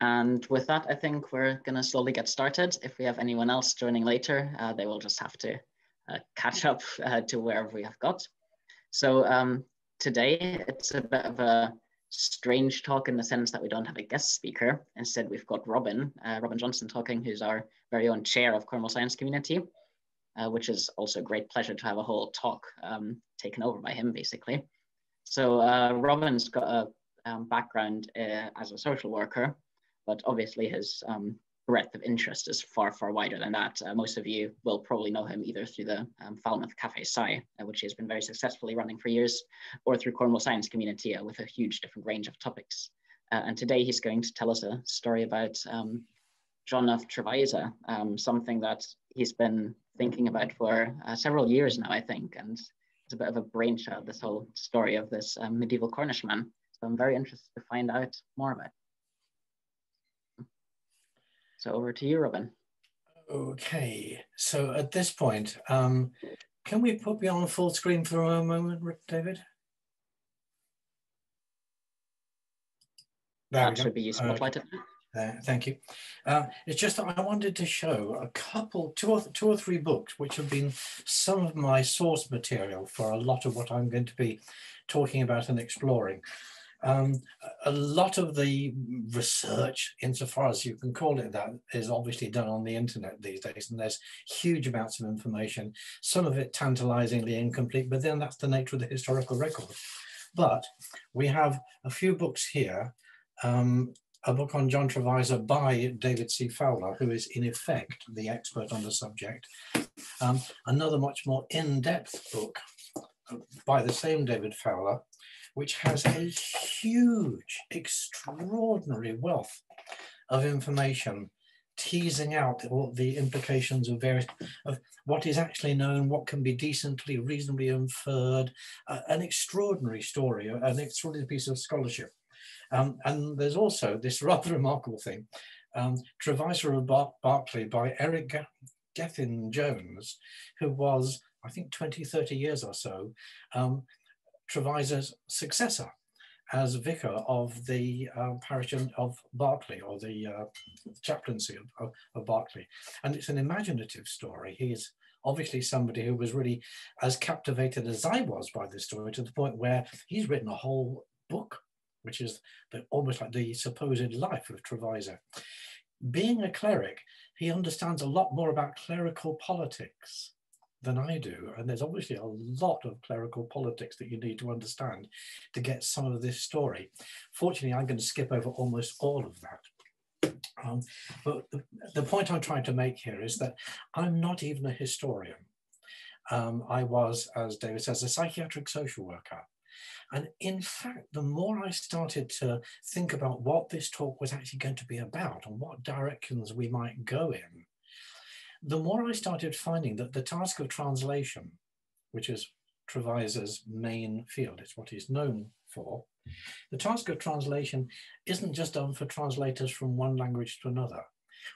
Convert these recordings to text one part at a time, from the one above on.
And with that, I think we're going to slowly get started. If we have anyone else joining later, uh, they will just have to uh, catch up uh, to wherever we have got. So um, today it's a bit of a strange talk in the sense that we don't have a guest speaker. Instead, we've got Robin, uh, Robin Johnson talking, who's our very own chair of Cornwall Science Community, uh, which is also a great pleasure to have a whole talk um, taken over by him, basically. So uh, Robin's got a um, background as a social worker, but obviously his um, breadth of interest is far, far wider than that. Uh, most of you will probably know him either through the um, Falmouth Cafe Sci, uh, which he has been very successfully running for years, or through Cornwall Science Community uh, with a huge different range of topics. Uh, and today he's going to tell us a story about um, John of Trevisa, um, something that he's been thinking about for uh, several years now, I think. And it's a bit of a brainchild, this whole story of this um, medieval Cornishman. So I'm very interested to find out more about it. So over to you, Robin. Okay, so at this point, um, can we put me on full screen for a moment, David? There that should be useful. Uh, uh, thank you. Uh, it's just that I wanted to show a couple, two or, two or three books, which have been some of my source material for a lot of what I'm going to be talking about and exploring. Um, a lot of the research, insofar as you can call it that, is obviously done on the internet these days, and there's huge amounts of information, some of it tantalizingly incomplete, but then that's the nature of the historical record. But we have a few books here. Um, a book on John Trevisa by David C. Fowler, who is in effect the expert on the subject. Um, another much more in-depth book by the same David Fowler which has a huge, extraordinary wealth of information teasing out all the implications of various of what is actually known, what can be decently, reasonably inferred, uh, an extraordinary story, an extraordinary piece of scholarship. Um, and there's also this rather remarkable thing, um, Trevisa of Bar Berkeley by Eric Gethin Jones, who was, I think, 20, 30 years or so, um, Trevisa's successor as vicar of the uh, parish of Berkeley or the uh, chaplaincy of, of, of, Berkeley. And it's an imaginative story. He's obviously somebody who was really as captivated as I was by this story to the point where he's written a whole book, which is the, almost like the supposed life of Trevisa. Being a cleric, he understands a lot more about clerical politics than I do. And there's obviously a lot of clerical politics that you need to understand to get some of this story. Fortunately, I'm going to skip over almost all of that. Um, but the, the, point I'm trying to make here is that I'm not even a historian. Um, I was, as David says, a psychiatric social worker. And in fact, the more I started to think about what this talk was actually going to be about and what directions we might go in, the more I started finding that the task of translation, which is Trevisa's main field, it's what he's known for, the task of translation isn't just done for translators from one language to another.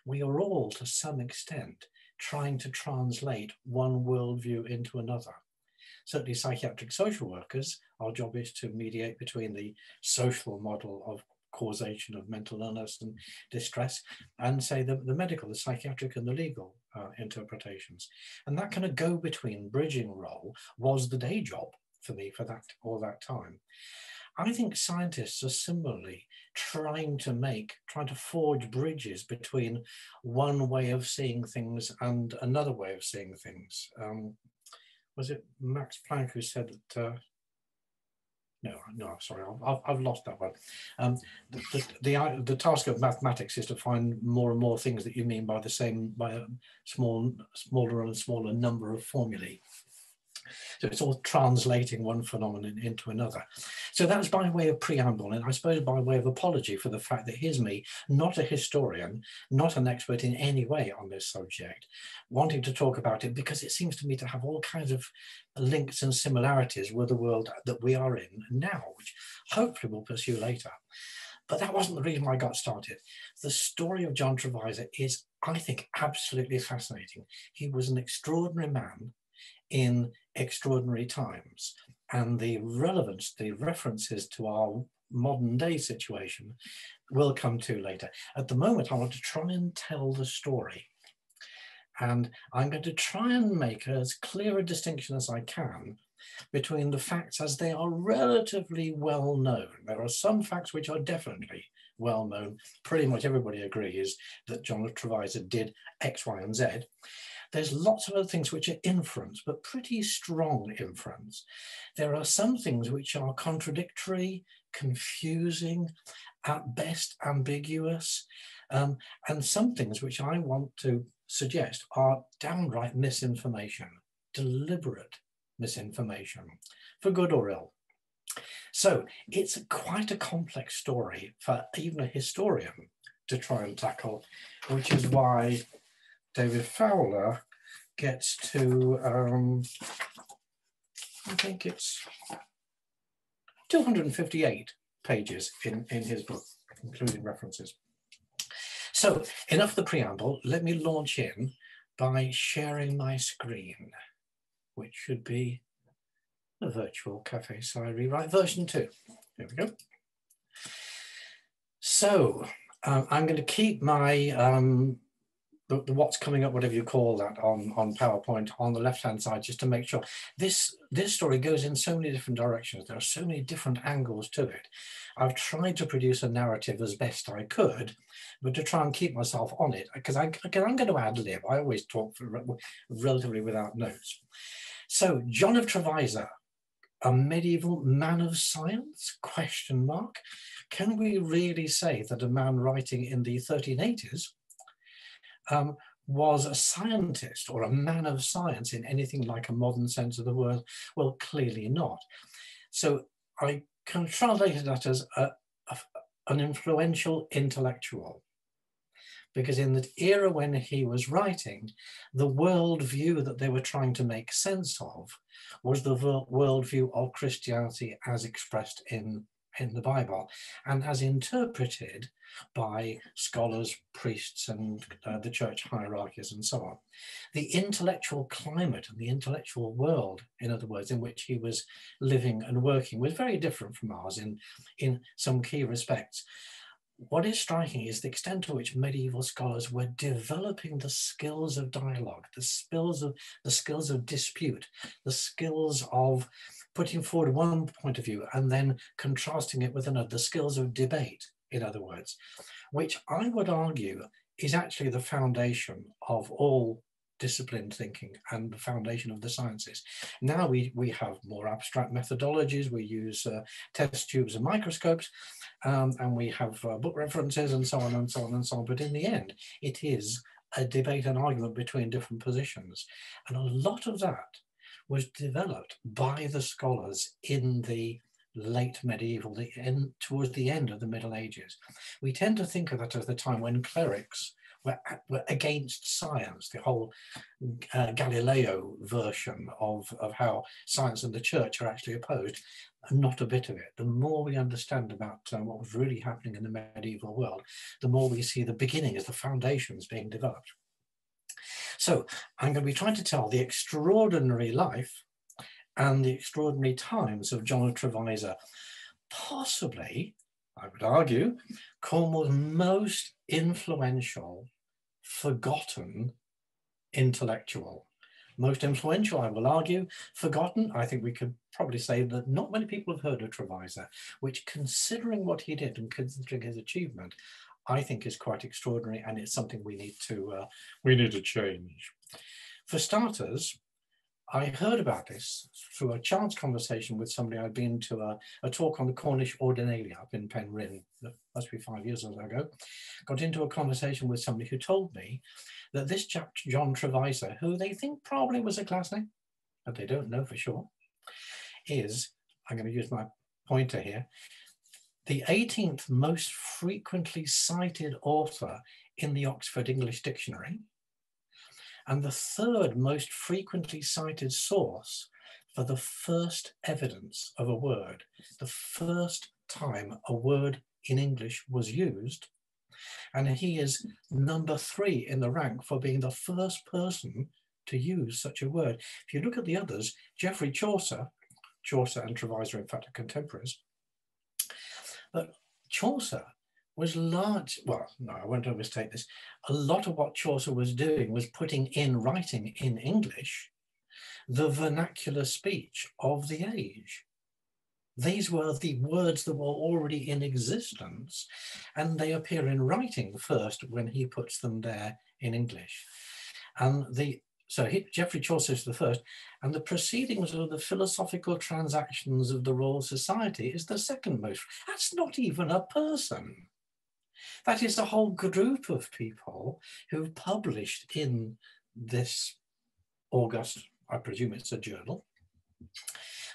We are all, to some extent, trying to translate one worldview into another. Certainly, psychiatric social workers, our job is to mediate between the social model of causation of mental illness and distress, and say the, the medical, the psychiatric, and the legal uh, interpretations. And that kind of go between bridging role was the day job for me for that all that time. I think scientists are similarly trying to make, trying to forge bridges between one way of seeing things and another way of seeing things. Um, was it Max Planck who said that uh, no, no, sorry, I've, I've lost that one. Um, the, the, the, the, task of mathematics is to find more and more things that you mean by the same, by a small, smaller and smaller number of formulae. So it's all translating one phenomenon into another. So that's by way of preamble, and I suppose by way of apology for the fact that here's me, not a historian, not an expert in any way on this subject, wanting to talk about it because it seems to me to have all kinds of links and similarities with the world that we are in now, which hopefully we'll pursue later. But that wasn't the reason I got started. The story of John Trevisa is, I think, absolutely fascinating. He was an extraordinary man in extraordinary times. And the relevance, the references to our modern day situation we'll come to later. At the moment, I want to try and tell the story. And I'm going to try and make as clear a distinction as I can between the facts as they are relatively well known. There are some facts which are definitely well known. Pretty much everybody agrees that John of Trevisa did X, Y, and Z. There's lots of other things which are inference, but pretty strong inference. There are some things which are contradictory, confusing, at best ambiguous, um, and some things which I want to suggest are downright misinformation, deliberate misinformation, for good or ill. So it's quite a complex story for even a historian to try and tackle, which is why David Fowler gets to, um, I think it's 258 pages in, in his book, including references. So enough of the preamble, let me launch in by sharing my screen, which should be the virtual Cafe SCI Rewrite version two. There we go. So um, I'm going to keep my um, the, the, what's coming up, whatever you call that, on on PowerPoint on the left hand side, just to make sure this this story goes in so many different directions. There are so many different angles to it. I've tried to produce a narrative as best I could, but to try and keep myself on it because I I'm going to ad lib. I always talk for, relatively without notes. So John of Trevisa a medieval man of science? Question mark. Can we really say that a man writing in the 1380s um, was a scientist or a man of science in anything like a modern sense of the word? Well, clearly not. So I can translate that as a, a, an influential intellectual because in that era when he was writing, the worldview that they were trying to make sense of was the worldview of Christianity as expressed in, in the Bible and as interpreted by scholars, priests, and uh, the church hierarchies, and so on. The intellectual climate and the intellectual world, in other words, in which he was living and working, was very different from ours in, in some key respects what is striking is the extent to which medieval scholars were developing the skills of dialogue, the skills of the skills of dispute, the skills of putting forward one point of view and then contrasting it with another, the skills of debate, in other words, which I would argue is actually the foundation of all disciplined thinking and the foundation of the sciences. Now we, we have more abstract methodologies, we use uh, test tubes and microscopes, um, and we have uh, book references and so on and so on and so on. But in the end, it is a debate and argument between different positions. And a lot of that was developed by the scholars in the late medieval, the end, towards the end of the Middle Ages. We tend to think of that as the time when clerics were, were against science, the whole uh, Galileo version of, of how science and the church are actually opposed, not a bit of it. The more we understand about um, what was really happening in the medieval world, the more we see the beginning beginnings, the foundations being developed. So I'm going to be trying to tell the extraordinary life and the extraordinary times of John of Trevisa, possibly, I would argue, Cornwall's most influential, forgotten intellectual. Most influential, I will argue, forgotten. I think we could probably say that not many people have heard of Trevisa, which considering what he did and considering his achievement, I think is quite extraordinary and it's something we need to, uh, we need to change. For starters, I heard about this through a chance conversation with somebody. I'd been to a, a talk on the Cornish Ordinalia up in Penryn, must be five years or so ago. Got into a conversation with somebody who told me that this chap, John Trevisa, who they think probably was a classmate, but they don't know for sure, is, I'm going to use my pointer here, the 18th most frequently cited author in the Oxford English Dictionary, and the third most frequently cited source for the first evidence of a word, the first time a word in English was used. And he is number three in the rank for being the first person to use such a word. If you look at the others, Geoffrey Chaucer, Chaucer and Trevisa, in fact, are contemporaries. But Chaucer was large, well, no, I won't overstate this. A lot of what Chaucer was doing was putting in writing in English the vernacular speech of the age. These were the words that were already in existence, and they appear in writing first when he puts them there in English. And the so he, Geoffrey Chaucer is the first, and the proceedings of the philosophical transactions of the Royal Society is the second most. That's not even a person. That is a whole group of people who've published in this August, I presume it's a journal.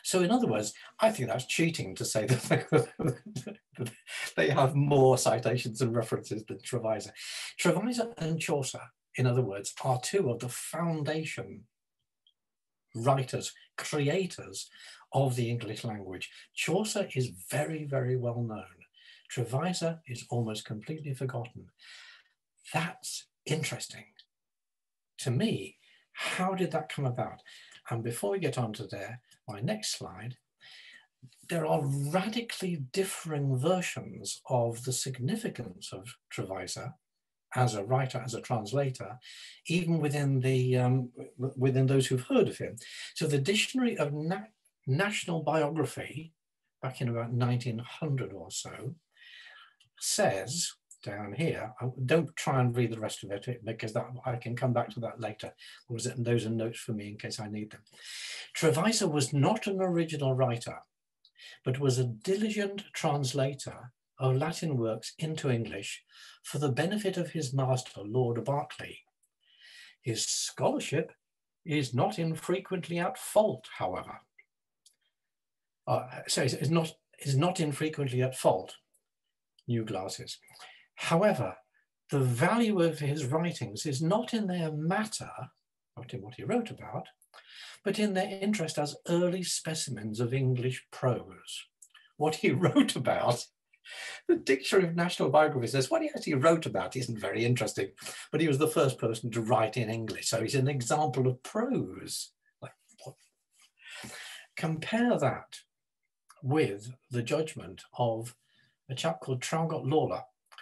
So in other words, I think that's cheating to say that they have more citations and references than Trevisa. Trevisa and Chaucer, in other words, are two of the foundation writers, creators of the English language. Chaucer is very, very well known. Trevisa is almost completely forgotten. That's interesting. To me, how did that come about? And before we get on to there, my next slide, there are radically differing versions of the significance of Trevisa as a writer, as a translator, even within the um, within those who've heard of him. So the Dictionary of Na National Biography, back in about 1900 or so, says down here, don't try and read the rest of it because that I can come back to that later. Was it, those are notes for me in case I need them. Trevisa was not an original writer, but was a diligent translator of Latin works into English for the benefit of his master, Lord Berkeley. His scholarship is not infrequently at fault, however. Uh, so not, is not infrequently at fault new glasses. However, the value of his writings is not in their matter, not in what he wrote about, but in their interest as early specimens of English prose. What he wrote about, the Dictionary of National Biography says what he actually wrote about isn't very interesting, but he was the first person to write in English, so he's an example of prose. Like, Compare that with the judgment of a chap called Traugott Lawler,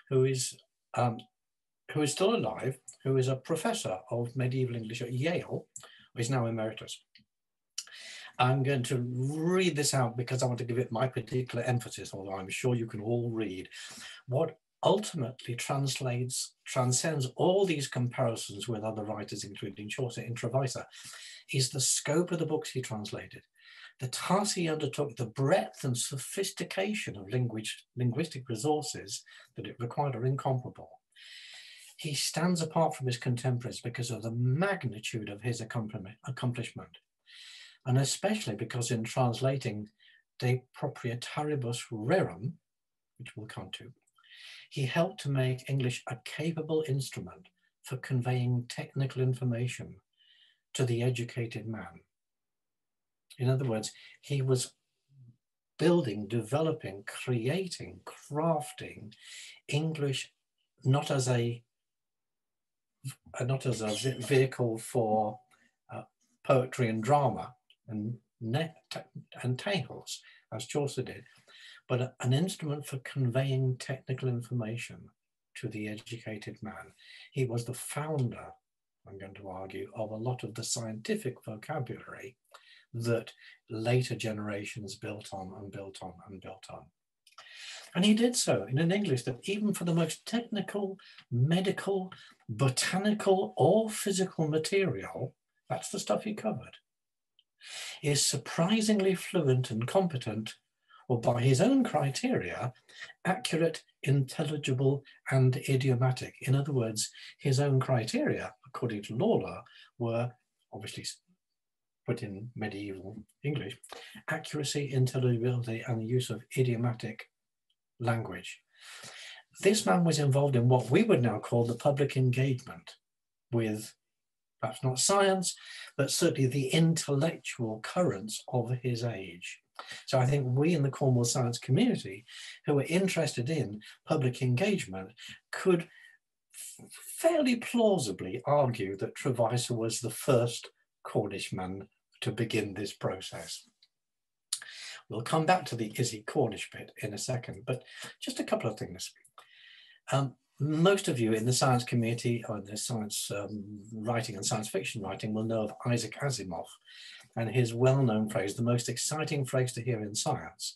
who is um, who is still alive, who is a professor of medieval English at Yale, is now emeritus. I'm going to read this out because I want to give it my particular emphasis, although I'm sure you can all read. What ultimately translates, transcends all these comparisons with other writers, including Chaucer in Trevisa, is the scope of the books he translated the task he undertook, the breadth and sophistication of language, linguistic resources that it required are incomparable. He stands apart from his contemporaries because of the magnitude of his accomplishment, and especially because in translating De Proprietatibus Rerum, which we'll come to, he helped to make English a capable instrument for conveying technical information to the educated man. In other words, he was building, developing, creating, crafting English not as a not as a vehicle for uh, poetry and drama and and as Chaucer did, but an instrument for conveying technical information to the educated man. He was the founder, I'm going to argue, of a lot of the scientific vocabulary that later generations built on and built on and built on. And he did so in an English that even for the most technical, medical, botanical, or physical material, that's the stuff he covered, is surprisingly fluent and competent, or by his own criteria, accurate, intelligible, and idiomatic. In other words, his own criteria, according to Lawler, were obviously put in medieval English, accuracy, intelligibility, and the use of idiomatic language. This man was involved in what we would now call the public engagement with perhaps not science, but certainly the intellectual currents of his age. So I think we in the Cornwall science community who are interested in public engagement could fairly plausibly argue that Trevisa was the first Cornishman to begin this process. We'll come back to the he Cornish bit in a second, but just a couple of things. Um, most of you in the science community or the science um, writing and science fiction writing will know of Isaac Asimov and his well-known phrase, the most exciting phrase to hear in science,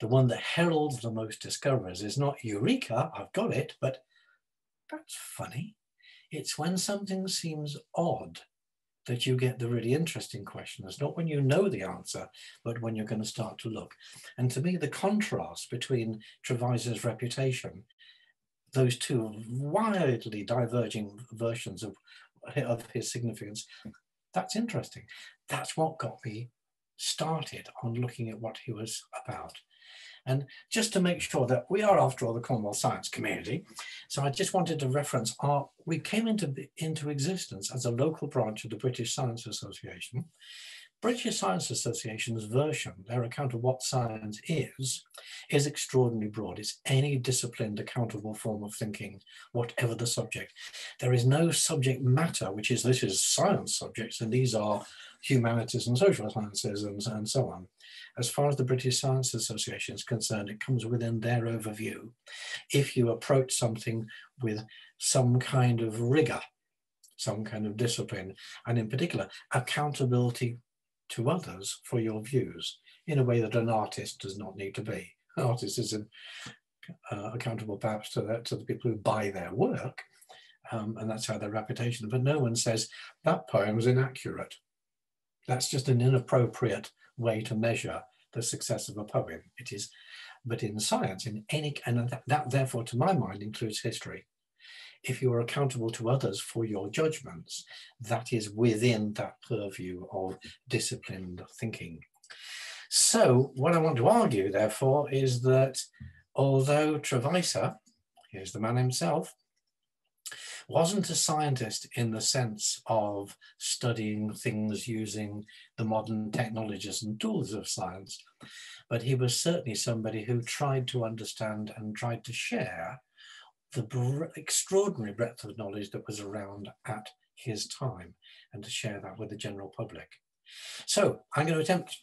the one that heralds the most discoveries is not eureka, I've got it, but that's funny. It's when something seems odd that you get the really interesting questions, not when you know the answer, but when you're going to start to look. And to me, the contrast between Trevisa's reputation, those two wildly diverging versions of, of his significance, that's interesting. That's what got me started on looking at what he was about. And just to make sure that we are, after all, the Cornwall science community, so I just wanted to reference our, we came into, into existence as a local branch of the British Science Association. British Science Association's version, their account of what science is, is extraordinarily broad. It's any disciplined, accountable form of thinking, whatever the subject. There is no subject matter, which is this is science subjects, and these are humanities and social sciences and, and so on. As far as the British Science Association is concerned, it comes within their overview. If you approach something with some kind of rigor, some kind of discipline, and in particular, accountability to others for your views in a way that an artist does not need to be. An artist is in, uh, accountable perhaps to the, to the people who buy their work, um, and that's how their reputation, but no one says that poem is inaccurate. That's just an inappropriate way to measure the success of a poem. It is, but in science, in any, and that, that therefore to my mind includes history. If you are accountable to others for your judgments, that is within that purview of disciplined thinking. So what I want to argue, therefore, is that although Trevisa, here's the man himself, wasn't a scientist in the sense of studying things using the modern technologies and tools of science, but he was certainly somebody who tried to understand and tried to share the extraordinary breadth of knowledge that was around at his time and to share that with the general public. So I'm going to attempt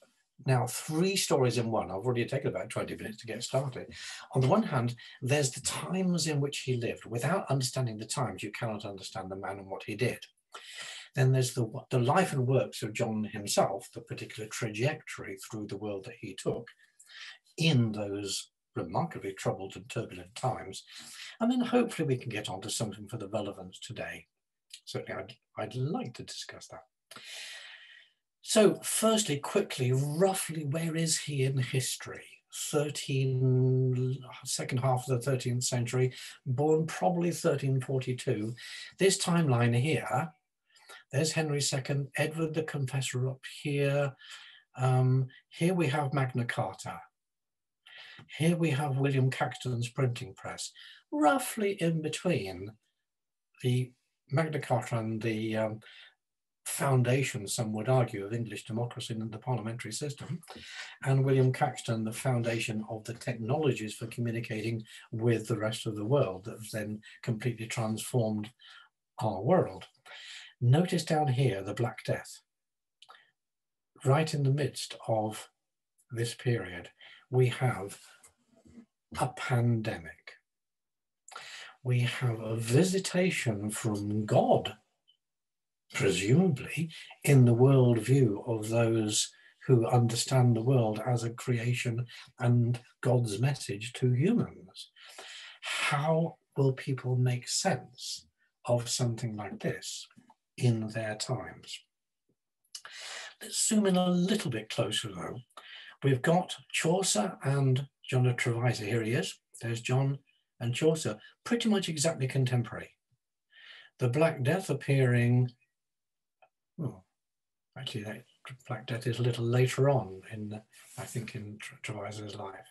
now three stories in one. I've already taken about 20 minutes to get started. On the one hand, there's the times in which he lived. Without understanding the times, you cannot understand the man and what he did. Then there's the, the life and works of John himself, the particular trajectory through the world that he took in those remarkably troubled and turbulent times. And then hopefully we can get on to something for the relevance today. Certainly I'd, I'd like to discuss that. So firstly, quickly, roughly, where is he in history? 13, second half of the 13th century, born probably 1342. This timeline here, there's Henry II, Edward the Confessor up here. Um, here we have Magna Carta. Here we have William Caxton's printing press, roughly in between the Magna Carta and the um, foundation, some would argue, of English democracy and the parliamentary system, and William Caxton, the foundation of the technologies for communicating with the rest of the world that has then completely transformed our world. Notice down here the Black Death. Right in the midst of this period, we have a pandemic. We have a visitation from God presumably in the worldview of those who understand the world as a creation and God's message to humans. How will people make sense of something like this in their times? Let's zoom in a little bit closer though. We've got Chaucer and John of Trevisa. Here he is. There's John and Chaucer, pretty much exactly contemporary. The Black Death appearing Oh, actually, that Black Death is a little later on in, I think, in Trevisa's life.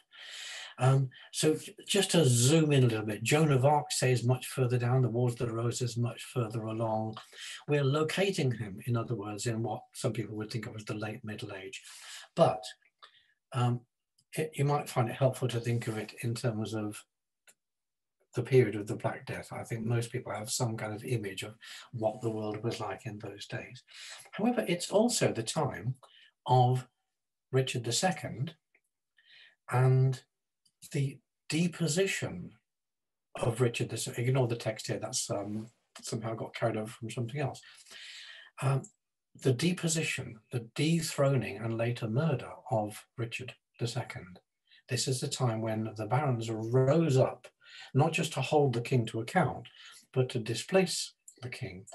Um, so just to zoom in a little bit, Joan of Arc says much further down, the Wars of the Roses much further along. We're locating him, in other words, in what some people would think of as the late Middle Age. But um, it, you might find it helpful to think of it in terms of the period of the Black Death. I think most people have some kind of image of what the world was like in those days. However, it's also the time of Richard II and the deposition of Richard II. Ignore the text here, that's um, somehow got carried over from something else. Um, the deposition, the dethroning and later murder of Richard II. This is the time when the barons rose up, not just to hold the king to account, but to displace the king.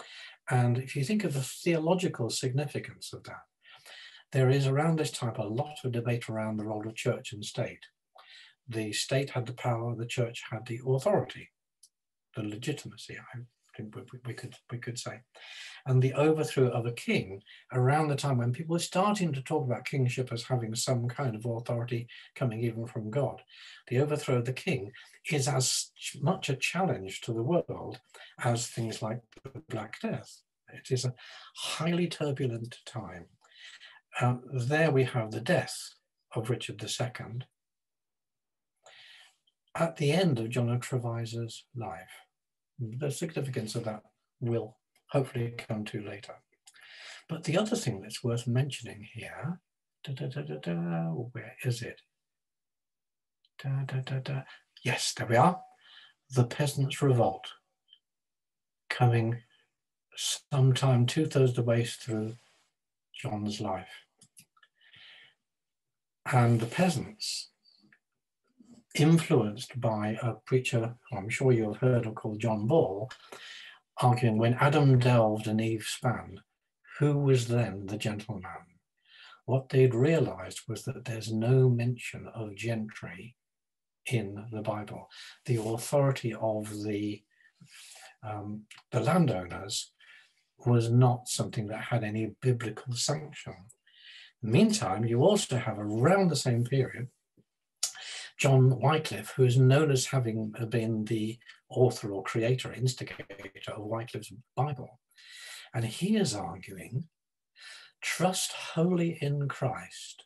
And if you think of the theological significance of that, there is around this time a lot of debate around the role of church and state. The state had the power, the church had the authority, the legitimacy, I we could, we could say. And the overthrow of a king around the time when people were starting to talk about kingship as having some kind of authority coming even from God. The overthrow of the king is as much a challenge to the world as things like the Black Death. It is a highly turbulent time. Um, there we have the death of Richard II at the end of John of Trevisa's life. The significance of that will hopefully come to later. But the other thing that's worth mentioning here, da, da, da, where is it? Yes, there we are. The Peasants' Revolt, coming sometime two thirds of the way through John's life. And the peasants, influenced by a preacher I'm sure you've heard of called John Ball, arguing when Adam delved and Eve span, who was then the gentleman? What they'd realized was that there's no mention of gentry in the Bible. The authority of the um, the landowners was not something that had any biblical sanction. Meantime, you also have around the same period John Wycliffe, who is known as having been the author or creator, instigator of Wycliffe's Bible. And he is arguing trust wholly in Christ,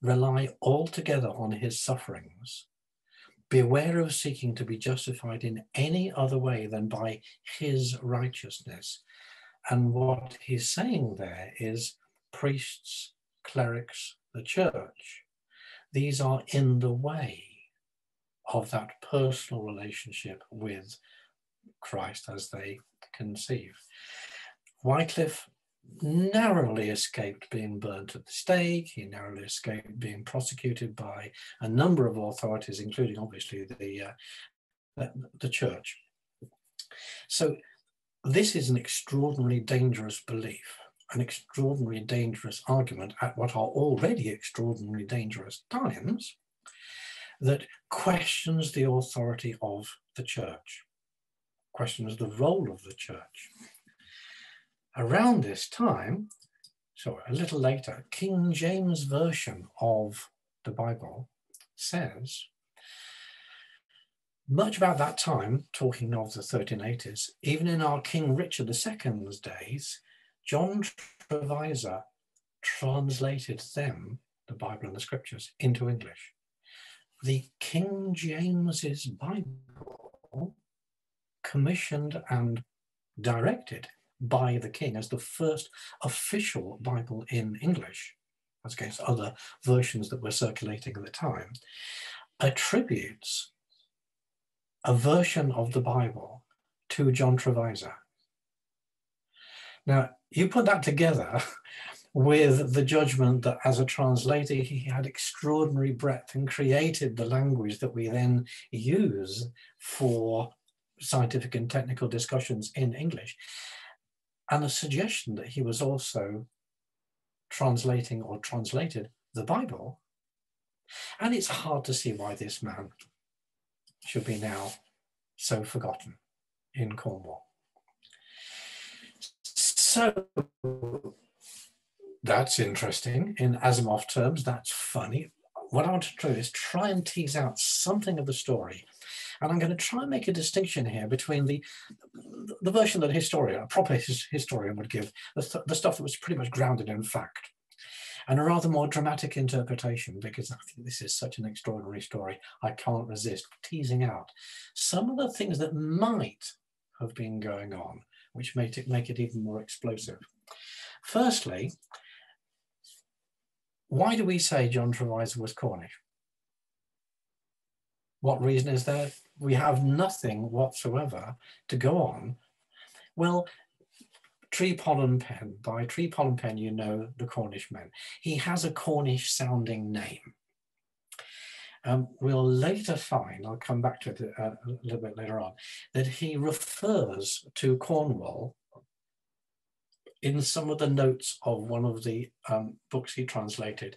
rely altogether on his sufferings, beware of seeking to be justified in any other way than by his righteousness. And what he's saying there is priests, clerics, the church these are in the way of that personal relationship with Christ as they conceive. Wycliffe narrowly escaped being burnt at the stake. He narrowly escaped being prosecuted by a number of authorities, including obviously the, uh, the church. So this is an extraordinarily dangerous belief an extraordinarily dangerous argument at what are already extraordinarily dangerous times that questions the authority of the church, questions the role of the church. Around this time, so a little later, King James' version of the Bible says, much about that time, talking of the 1380s, even in our King Richard II's days, John Trevisa translated them, the Bible and the scriptures, into English. The King James's Bible, commissioned and directed by the king as the first official Bible in English, as against other versions that were circulating at the time, attributes a version of the Bible to John Trevisa. Now, you put that together with the judgment that as a translator, he had extraordinary breadth and created the language that we then use for scientific and technical discussions in English. And the suggestion that he was also translating or translated the Bible. And it's hard to see why this man should be now so forgotten in Cornwall. So that's interesting. In Asimov terms, that's funny. What I want to do is try and tease out something of the story. And I'm going to try and make a distinction here between the, the version that a historian, a proper his, historian would give, the, the stuff that was pretty much grounded in fact, and a rather more dramatic interpretation because I think this is such an extraordinary story. I can't resist teasing out some of the things that might have been going on which made it make it even more explosive. Firstly, why do we say John Trevisa was Cornish? What reason is there? We have nothing whatsoever to go on. Well, Tre Pol and Pen. By Tre Pol and Pen, you know the Cornish men. He has a Cornish sounding name. Um, we'll later find, I'll come back to it a, uh, a little bit later on, that he refers to Cornwall in some of the notes of one of the um, books he translated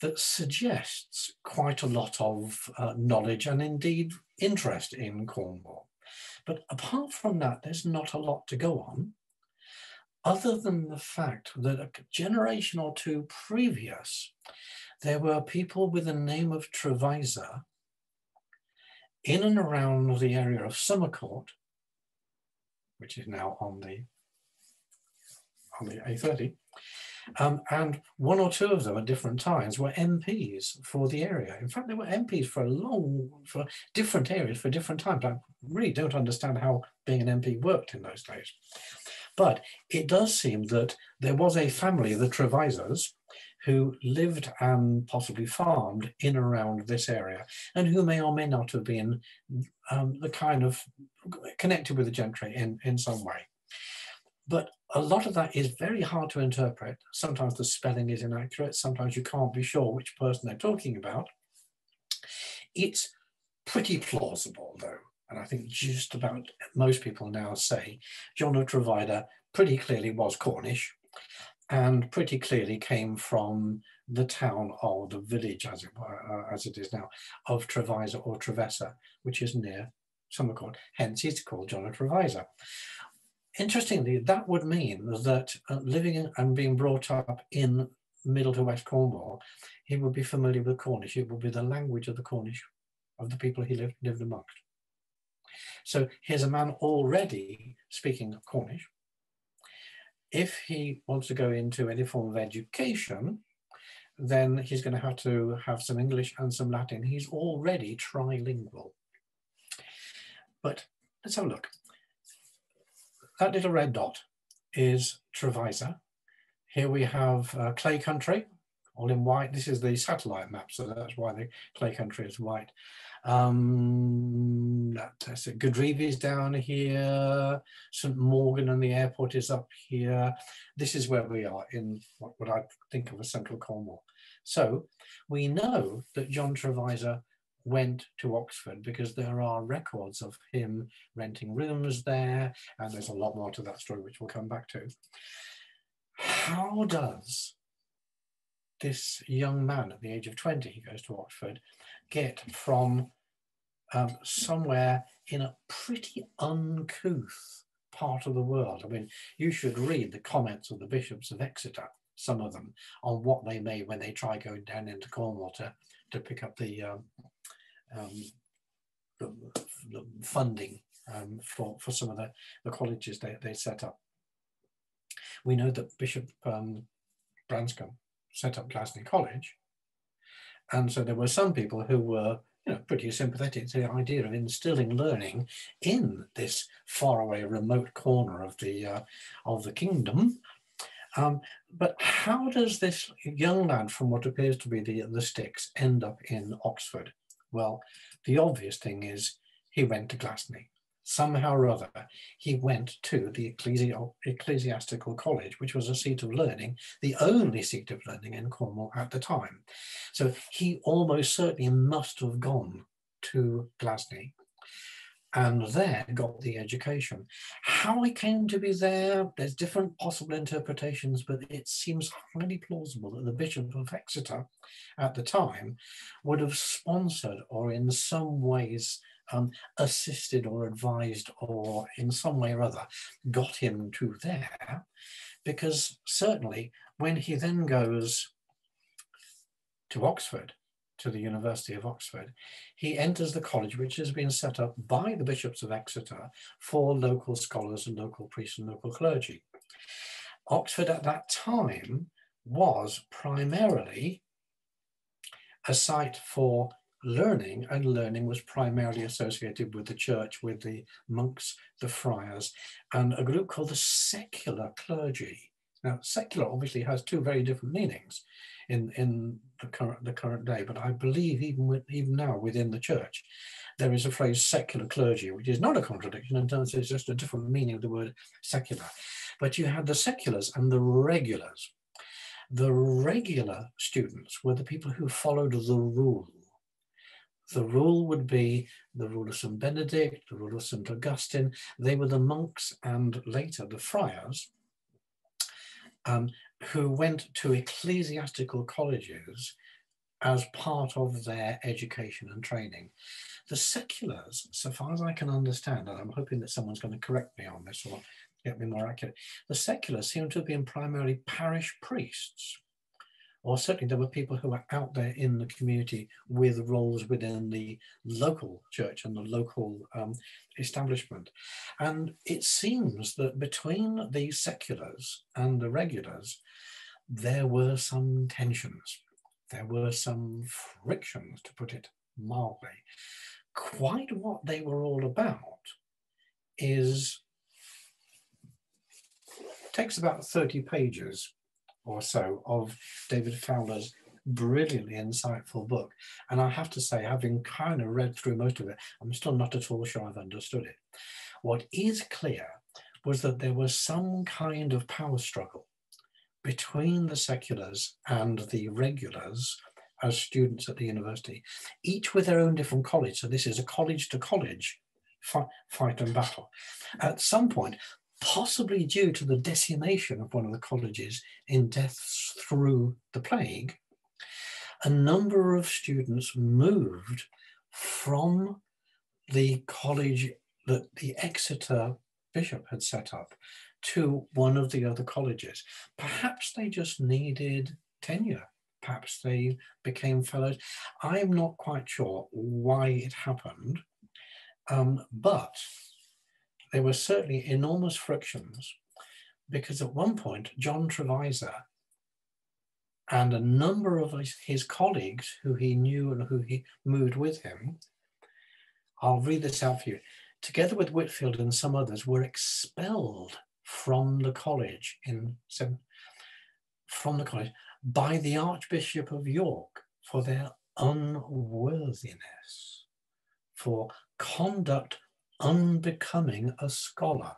that suggests quite a lot of uh, knowledge and indeed interest in Cornwall. But apart from that, there's not a lot to go on, other than the fact that a generation or two previous, there were people with the name of Trevisa in and around the area of Summercourt, which is now on the on the A30, um, and one or two of them at different times were MPs for the area. In fact, they were MPs for a long, for different areas for different times. I really don't understand how being an MP worked in those days. But it does seem that there was a family, the Trevisas, who lived and possibly farmed in around this area, and who may or may not have been um, the kind of connected with the gentry in, in some way. But a lot of that is very hard to interpret. Sometimes the spelling is inaccurate. Sometimes you can't be sure which person they're talking about. It's pretty plausible, though. And I think just about most people now say John of Trevisa pretty clearly was Cornish and pretty clearly came from the town or the village, as it, uh, as it is now, of Trevisa or Trevesa, which is near Summercourt. Hence, he's called John of Trevisa interestingly, that would mean that uh, living and being brought up in middle to west Cornwall, he would be familiar with Cornish. It would be the language of the Cornish, of the people he lived, lived amongst. So here's a man already speaking Cornish. If he wants to go into any form of education, then he's going to have to have some English and some Latin. He's already trilingual. But let's have a look that little red dot is Trevisa. Here we have uh, clay country, all in white. This is the satellite map, so that's why the clay country is white. Um, that's it. Godrevy is down here. St. Mawgan and the airport is up here. This is where we are in what, what I think of as central Cornwall. So we know that John Trevisa went to Oxford because there are records of him renting rooms there, and there's a lot more to that story, which we'll come back to. How does this young man at the age of 20, he goes to Oxford, get from um, somewhere in a pretty uncouth part of the world? I mean, you should read the comments of the bishops of Exeter, some of them, on what they made when they try going down into Cornwall to, to pick up the um, um, the, the, funding um, for, for some of the, the colleges they, they set up. We know that Bishop um, Branscombe set up Glasney College. And so there were some people who were you know, pretty sympathetic to the idea of instilling learning in this faraway, remote corner of the uh, of the kingdom. Um, but how does this young lad from what appears to be the the sticks end up in Oxford? Well, the obvious thing is he went to Glasney. Somehow or other, he went to the ecclesi- ecclesiastical college, which was a seat of learning, the only seat of learning in Cornwall at the time. So he almost certainly must have gone to Glasney and there got the education. How he came to be there, there's different possible interpretations, but it seems highly plausible that the Bishop of Exeter at the time would have sponsored or in some ways um, assisted or advised or in some way or other got him to there. Because certainly when he then goes to Oxford, to the University of Oxford, he enters the college which has been set up by the bishops of Exeter for local scholars and local priests and local clergy. Oxford at that time was primarily a site for learning, and learning was primarily associated with the church, with the monks, the friars, and a group called the secular clergy. Now, secular obviously has two very different meanings in, in the current the current day, but I believe even with, even now within the church, there is a phrase secular clergy, which is not a contradiction in terms it's just a different meaning of the word secular. But you had the seculars and the regulars. The regular students were the people who followed the rule. The rule would be the rule of St. Benedict, the rule of St. Augustine. They were the monks and later the friars um, who went to ecclesiastical colleges as part of their education and training. The seculars, so far as I can understand, and I'm hoping that someone's going to correct me on this or get me more accurate, the seculars seem to have been primarily parish priests or certainly there were people who were out there in the community with roles within the local church and the local um, establishment. And it seems that between the seculars and the regulars, there were some tensions. There were some frictions, to put it mildly. Quite what they were all about is takes about 30 pages or so of David Fowler's brilliantly insightful book. And I have to say, having kind of read through most of it, I'm still not at all sure I've understood it. What is clear was that there was some kind of power struggle between the seculars and the regulars as students at the university, each with their own different college. So this is a college to college fight and battle. At some point, possibly due to the decimation of one of the colleges in deaths through the plague, a number of students moved from the college that the Exeter bishop had set up to one of the other colleges. Perhaps they just needed tenure. Perhaps they became fellows. I'm not quite sure why it happened, um, but there were certainly enormous frictions because at one point, John Trevisa and a number of his colleagues who he knew and who he moved with him, I'll read this out for you, together with Whitfield and some others, were expelled from the college in from the college by the Archbishop of York for their unworthiness, for conduct unbecoming a scholar.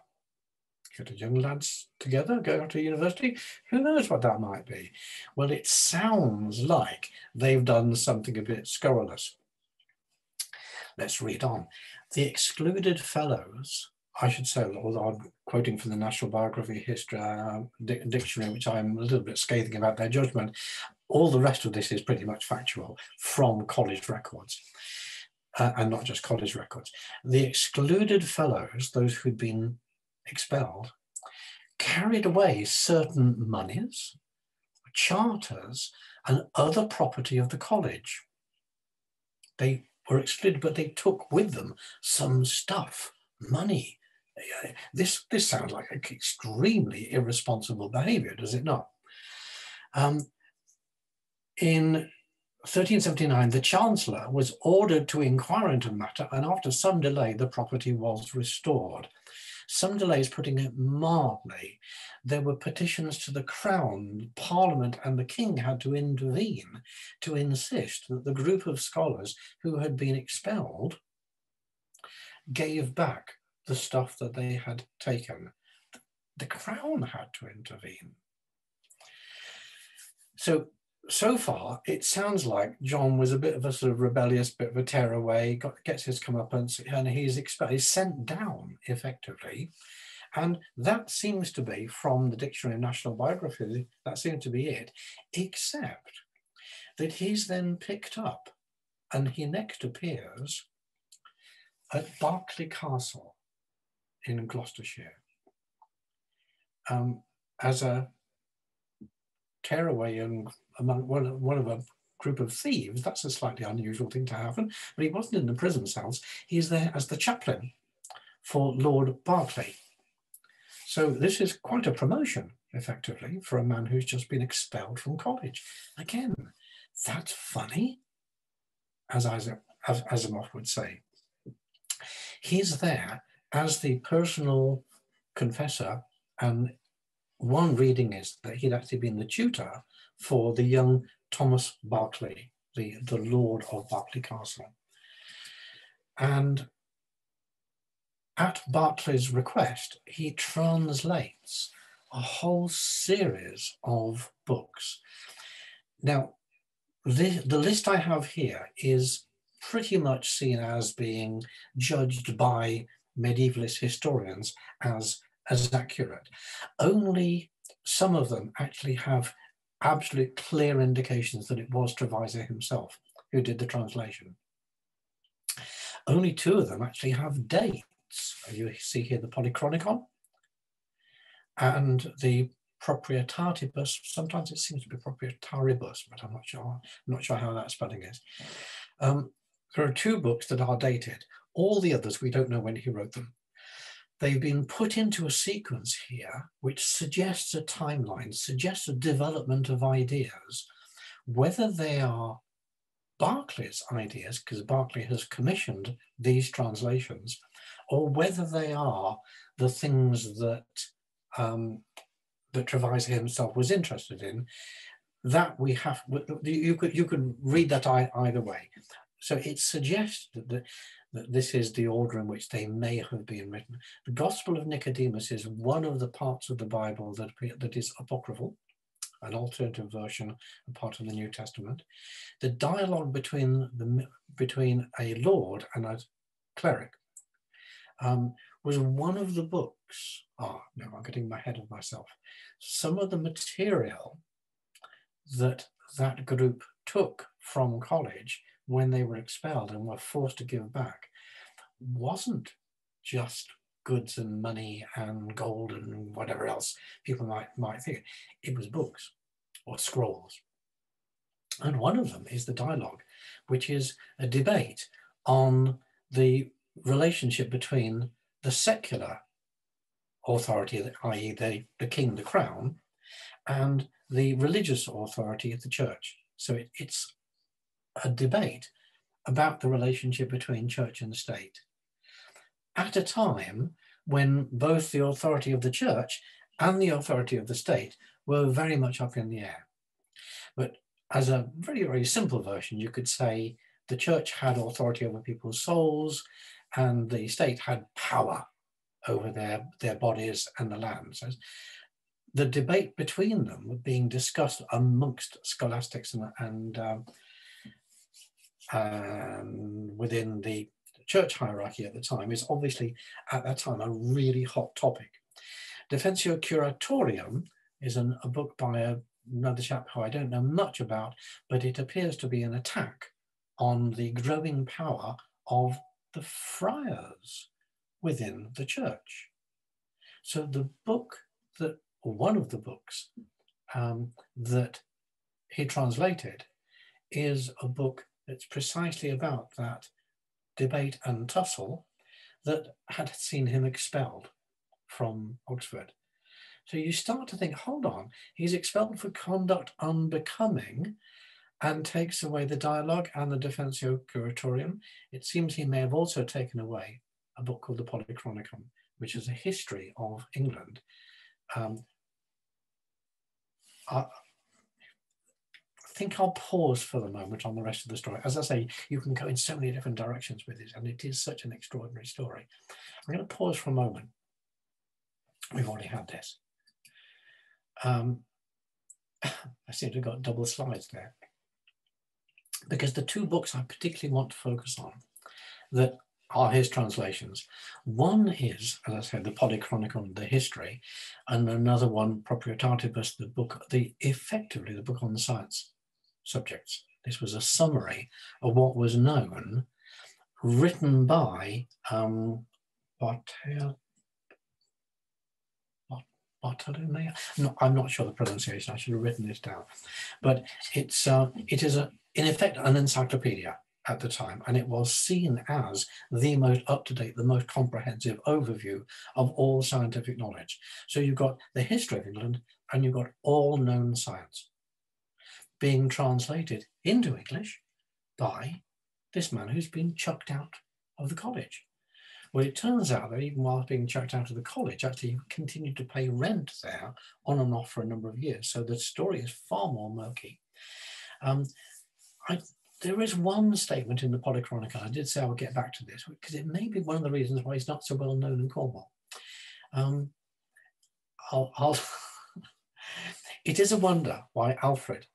Get a young lads together, go to university, who knows what that might be? Well, it sounds like they've done something a bit scurrilous. Let's read on. The excluded fellows, I should say, although I'm quoting from the National Biography History uh, Dictionary, which I'm a little bit scathing about their judgment, all the rest of this is pretty much factual from college records uh, and not just college records. The excluded fellows, those who'd been expelled, carried away certain monies, charters, and other property of the college. They were excluded, but they took with them some stuff, money. This, this sounds like extremely irresponsible behavior, does it not? Um, in 1379, the Chancellor was ordered to inquire into the matter, and after some delay, the property was restored. Some delays, putting it mildly, there were petitions to the Crown, Parliament, and the King had to intervene to insist that the group of scholars who had been expelled gave back the stuff that they had taken. The Crown had to intervene. So so far, it sounds like John was a bit of a sort of rebellious, bit of a tearaway, got, gets his comeuppance, and he's, he's sent down effectively. And that seems to be, from the Dictionary of National Biography, that seems to be it, except that he's then picked up and he next appears at Berkeley Castle in Gloucestershire um, as a tearaway and among one, one of a group of thieves. That's a slightly unusual thing to happen, but he wasn't in the prison cells. He's there as the chaplain for Lord Berkeley. So this is quite a promotion, effectively, for a man who's just been expelled from college. Again, that's funny, as Asimov would say. He's there as the personal confessor and one reading is that he'd actually been the tutor for the young Thomas Berkeley, the, the Lord of Berkeley Castle. And at Berkeley's request, he translates a whole series of books. Now, the, the list I have here is pretty much seen as being judged by medievalist historians as, as accurate. Only some of them actually have absolute clear indications that it was Trevisa himself who did the translation. Only two of them actually have dates. You see here the Polychronicon and the proprietatibus. Sometimes it seems to be proprietaribus, but I'm not sure. I'm not sure how that spelling is. Um, there are two books that are dated. All the others, we don't know when he wrote them. They've been put into a sequence here, which suggests a timeline, suggests a development of ideas, whether they are Berkeley's ideas, because Berkeley has commissioned these translations, or whether they are the things that um, that Trevisa himself was interested in, that we have, you could, you could read that either way. So it suggests that, that this is the order in which they may have been written. The Gospel of Nicodemus is one of the parts of the Bible that, that is apocryphal, an alternative version, a part of the New Testament. The dialogue between, the, between a lord and a cleric um, was one of the books. Ah, oh, no, I'm getting my head of myself. Some of the material that that group took from college when they were expelled and were forced to give back wasn't just goods and money and gold and whatever else people might, might think. It was books or scrolls. And one of them is the dialogue, which is a debate on the relationship between the secular authority, i.e., the, the king, the crown, and the religious authority of the church. So it, it's a debate about the relationship between church and state at a time when both the authority of the church and the authority of the state were very much up in the air. But as a very, very simple version, you could say the church had authority over people's souls and the state had power over their, their bodies and the lands. The debate between them being discussed amongst scholastics and, and um, um, within the church hierarchy at the time is obviously at that time a really hot topic. Defensio Curatorium is an, a book by a, another chap who I don't know much about, but it appears to be an attack on the growing power of the friars within the church. So the book that, or one of the books um, that he translated is a book that's precisely about that debate and tussle that had seen him expelled from Oxford. So you start to think, hold on, he's expelled for conduct unbecoming and takes away the dialogue and the Defensio Curatorium. It seems he may have also taken away a book called the Polychronicon, which is a history of England. Um, I think I'll pause for the moment on the rest of the story. As I say, you can go in so many different directions with it, and it is such an extraordinary story. I'm going to pause for a moment. We've already had this. Um, I seem to have got double slides there because the two books I particularly want to focus on that are his translations. One is, as I said, the Polychronicon, the history, and another one, Proprietatibus, the book, the effectively the book on the science subjects. This was a summary of what was known, written by um, Bartel, Bartolomeo. No, I'm not sure the pronunciation. I should have written this down, but it's uh, it is a in effect an encyclopedia at the time, and it was seen as the most up to date, the most comprehensive overview of all scientific knowledge. So you've got the history of England, and you've got all known science being translated into English by this man who's been chucked out of the college. Well, it turns out that even while being chucked out of the college, actually he continued to pay rent there on and off for a number of years. So the story is far more murky. Um, I, there is one statement in the Polychronicle, I did say I would get back to this, because it may be one of the reasons why he's not so well known in Cornwall. Um, I'll, I'll it is a wonder why Alfred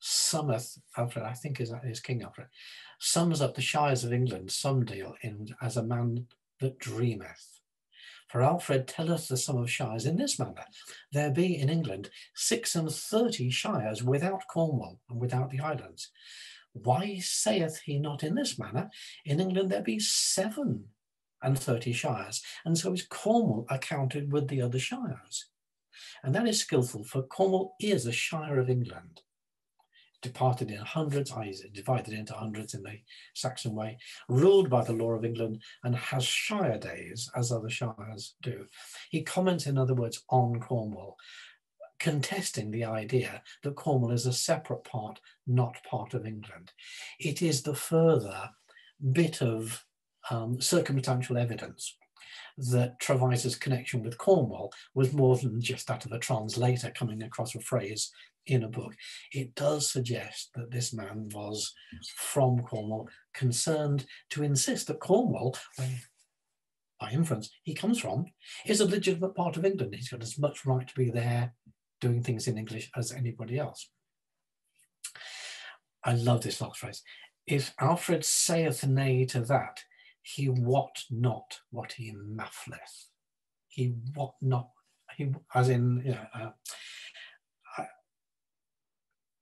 summeth, Alfred, I think is, is King Alfred, sums up the shires of England some deal in as a man that dreameth. For Alfred telleth the sum of shires in this manner. There be in England six and thirty shires without Cornwall and without the islands. Why saith he not in this manner? In England there be seven and thirty shires, and so is Cornwall accounted with the other shires. And that is skillful, for Cornwall is a shire of England departed in hundreds, i.e. divided into hundreds in the Saxon way, ruled by the law of England and has shire days as other shires do. He comments, in other words, on Cornwall, contesting the idea that Cornwall is a separate part, not part of England. It is the further bit of um, circumstantial evidence that Trevisa's connection with Cornwall was more than just that of a translator coming across a phrase in a book. It does suggest that this man was from Cornwall, concerned to insist that Cornwall, by inference he comes from, is a legitimate part of England. He's got as much right to be there doing things in English as anybody else. I love this last phrase. If Alfred saith nay to that, he wot not what he muffleth. He wot not, he, as in, you know, uh,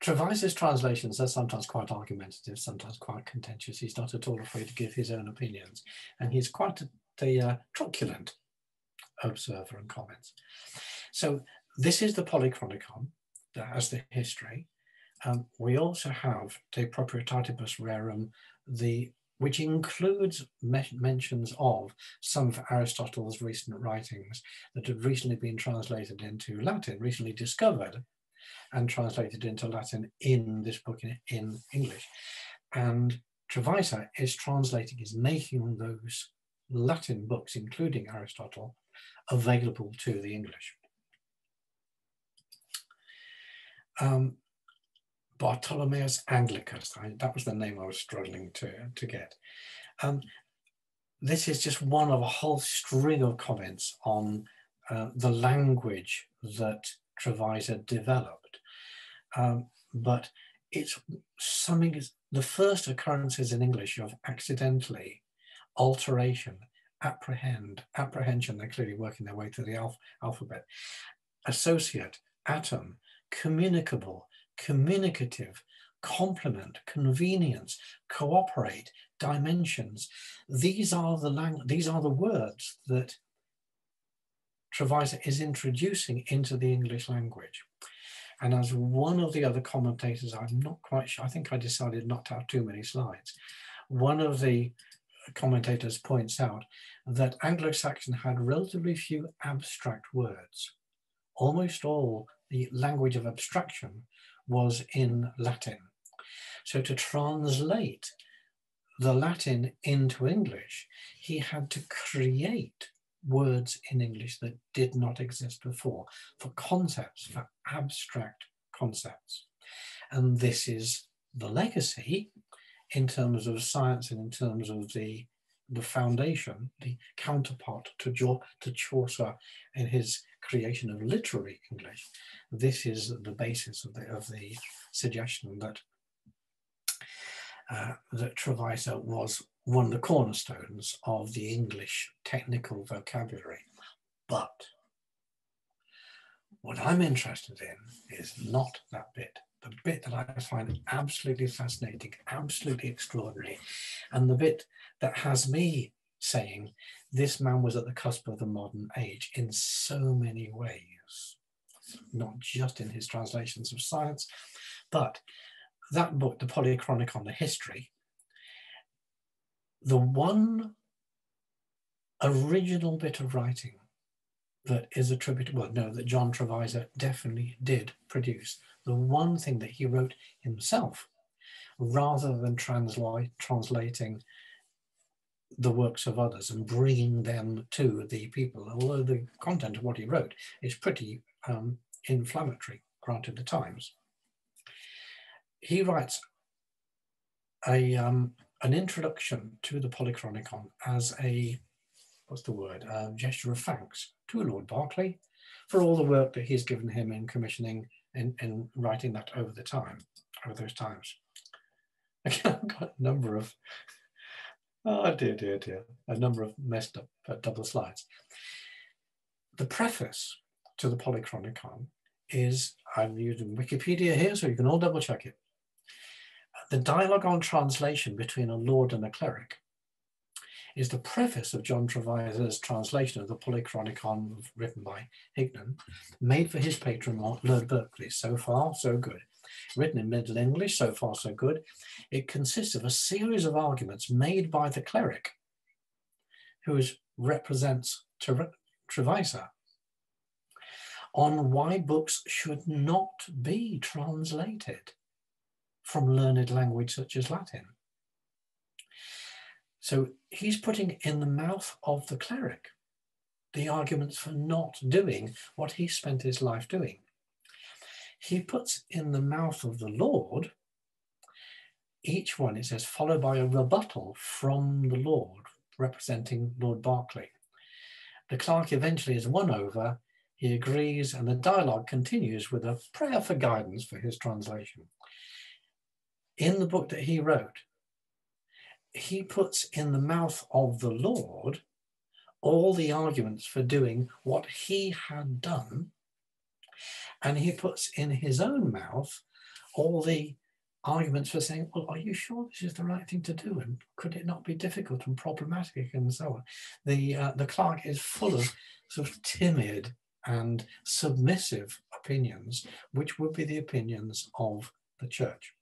Trevisa's translations are sometimes quite argumentative, sometimes quite contentious. He's not at all afraid to give his own opinions, and he's quite a, a uh, truculent observer and comments. So this is the Polychronicon as the history. Um, we also have De Proprietatibus Rerum, the which includes me mentions of some of Aristotle's recent writings that have recently been translated into Latin, recently discovered and translated into Latin in this book in, in English. And Trevisa is translating, is making those Latin books, including Aristotle, available to the English. Um, Anglicus, I, that was the name I was struggling to, to get. Um, this is just one of a whole string of comments on uh, the language that Trevisa developed. Um, but it's something, the first occurrences in English of accidentally, alteration, apprehend, apprehension, they're clearly working their way through the alph alphabet, associate, atom, communicable, communicative, complement, convenience, cooperate, dimensions. These are the lang these are the words that Trevisa is introducing into the English language. And as one of the other commentators, I'm not quite sure, I think I decided not to have too many slides. One of the commentators points out that Anglo-Saxon had relatively few abstract words. Almost all the language of abstraction was in Latin. So to translate the Latin into English, he had to create words in English that did not exist before, for concepts, for abstract concepts. And this is the legacy in terms of science and in terms of the, the foundation, the counterpart to, jo to Chaucer in his creation of literary English. This is the basis of the, of the suggestion that uh, that Trevisa was one of the cornerstones of the English technical vocabulary. But what I'm interested in is not that bit. The bit that I find absolutely fascinating, absolutely extraordinary, and the bit that has me saying this man was at the cusp of the modern age in so many ways, not just in his translations of science, but that book, The Polychronicon, the history, the one original bit of writing that is attributed, well, no, that John Trevisa definitely did produce, the one thing that he wrote himself, rather than translate, translating the works of others and bringing them to the people, although the content of what he wrote is pretty um, inflammatory, granted the times. He writes a, um, an introduction to the Polychronicon as a, what's the word, a gesture of thanks to Lord Berkeley for all the work that he's given him in commissioning and, and writing that over the time, over those times. I've got a number of Oh dear, dear, dear. A number of messed up uh, double slides. The preface to the Polychronicon is, I'm using Wikipedia here, so you can all double check it. The dialogue on translation between a lord and a cleric is the preface of John Trevisa's translation of the Polychronicon written by Higden, made for his patron Lord Berkeley. So far, so good written in Middle English, so far so good. It consists of a series of arguments made by the cleric, who is, represents Trevisa, on why books should not be translated from learned language such as Latin. So he's putting in the mouth of the cleric the arguments for not doing what he spent his life doing he puts in the mouth of the Lord, each one, it says, followed by a rebuttal from the Lord, representing Lord Berkeley. The clerk eventually is won over, he agrees, and the dialogue continues with a prayer for guidance for his translation. In the book that he wrote, he puts in the mouth of the Lord all the arguments for doing what he had done and he puts in his own mouth all the arguments for saying, well, are you sure this is the right thing to do? And could it not be difficult and problematic and so on? The, uh, the clerk is full of sort of timid and submissive opinions, which would be the opinions of the church.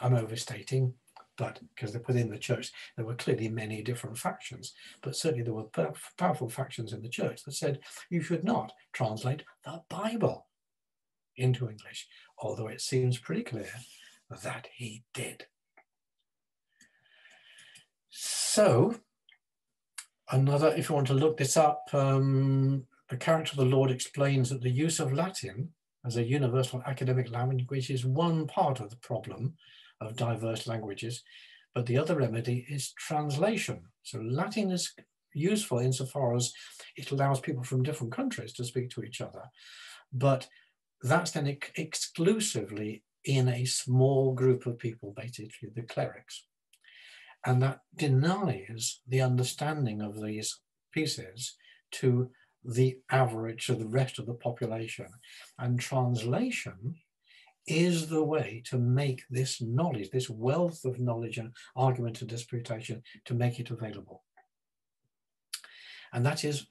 I'm overstating, but because within the church there were clearly many different factions, but certainly there were powerful factions in the church that said you should not translate the Bible into English, although it seems pretty clear that he did. So, another, if you want to look this up, um, the character of the Lord explains that the use of Latin as a universal academic language is one part of the problem of diverse languages. But the other remedy is translation. So Latin is useful insofar as it allows people from different countries to speak to each other. But that's then ex exclusively in a small group of people, basically the clerics. And that denies the understanding of these pieces to the average of the rest of the population. And translation is the way to make this knowledge, this wealth of knowledge and argument and disputation, to make it available. And that is,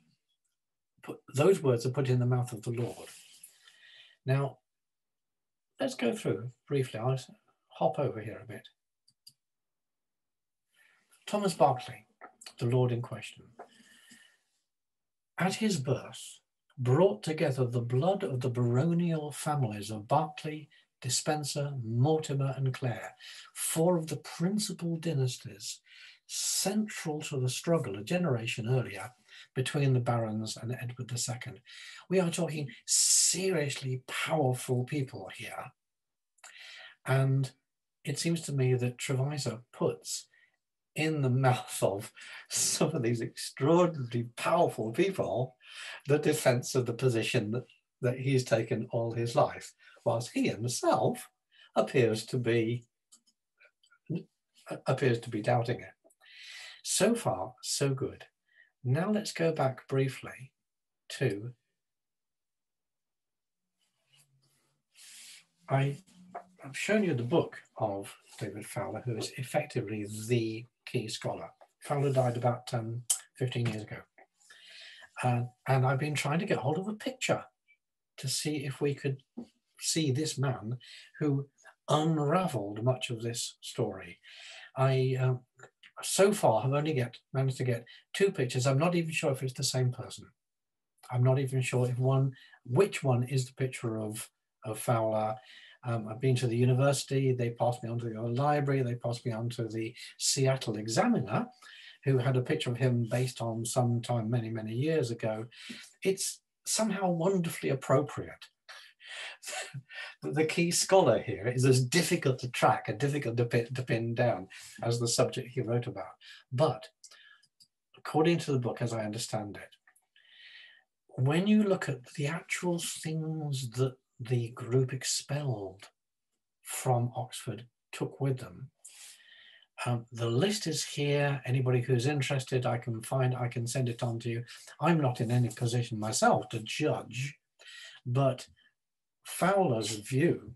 those words are put in the mouth of the Lord. Now, let's go through briefly. I'll hop over here a bit. Thomas Berkeley, the Lord in question, at his birth, brought together the blood of the baronial families of Berkeley, Despenser, Mortimer, and Clare, four of the principal dynasties central to the struggle a generation earlier between the barons and Edward II. We are talking seriously powerful people here. And it seems to me that Trevisa puts in the mouth of some of these extraordinarily powerful people the defense of the position that, that he's taken all his life whilst he himself appears to be appears to be doubting it. So far, so good. Now let's go back briefly to I, I've shown you the book of David Fowler, who is effectively the key scholar. Fowler died about um, 15 years ago. Uh, and I've been trying to get hold of a picture to see if we could see this man who unraveled much of this story. I uh, so far have only get managed to get two pictures. I'm not even sure if it's the same person. I'm not even sure if one, which one is the picture of, of Fowler. Um, I've been to the university, they passed me on to the library, they passed me on to the Seattle Examiner, who had a picture of him based on some time many, many years ago. It's somehow wonderfully appropriate. the key scholar here is as difficult to track and difficult to pin, to pin down as the subject he wrote about. But according to the book, as I understand it, when you look at the actual things that the group expelled from Oxford took with them, um, the list is here. Anybody who's interested, I can find, I can send it on to you. I'm not in any position myself to judge, but Fowler's view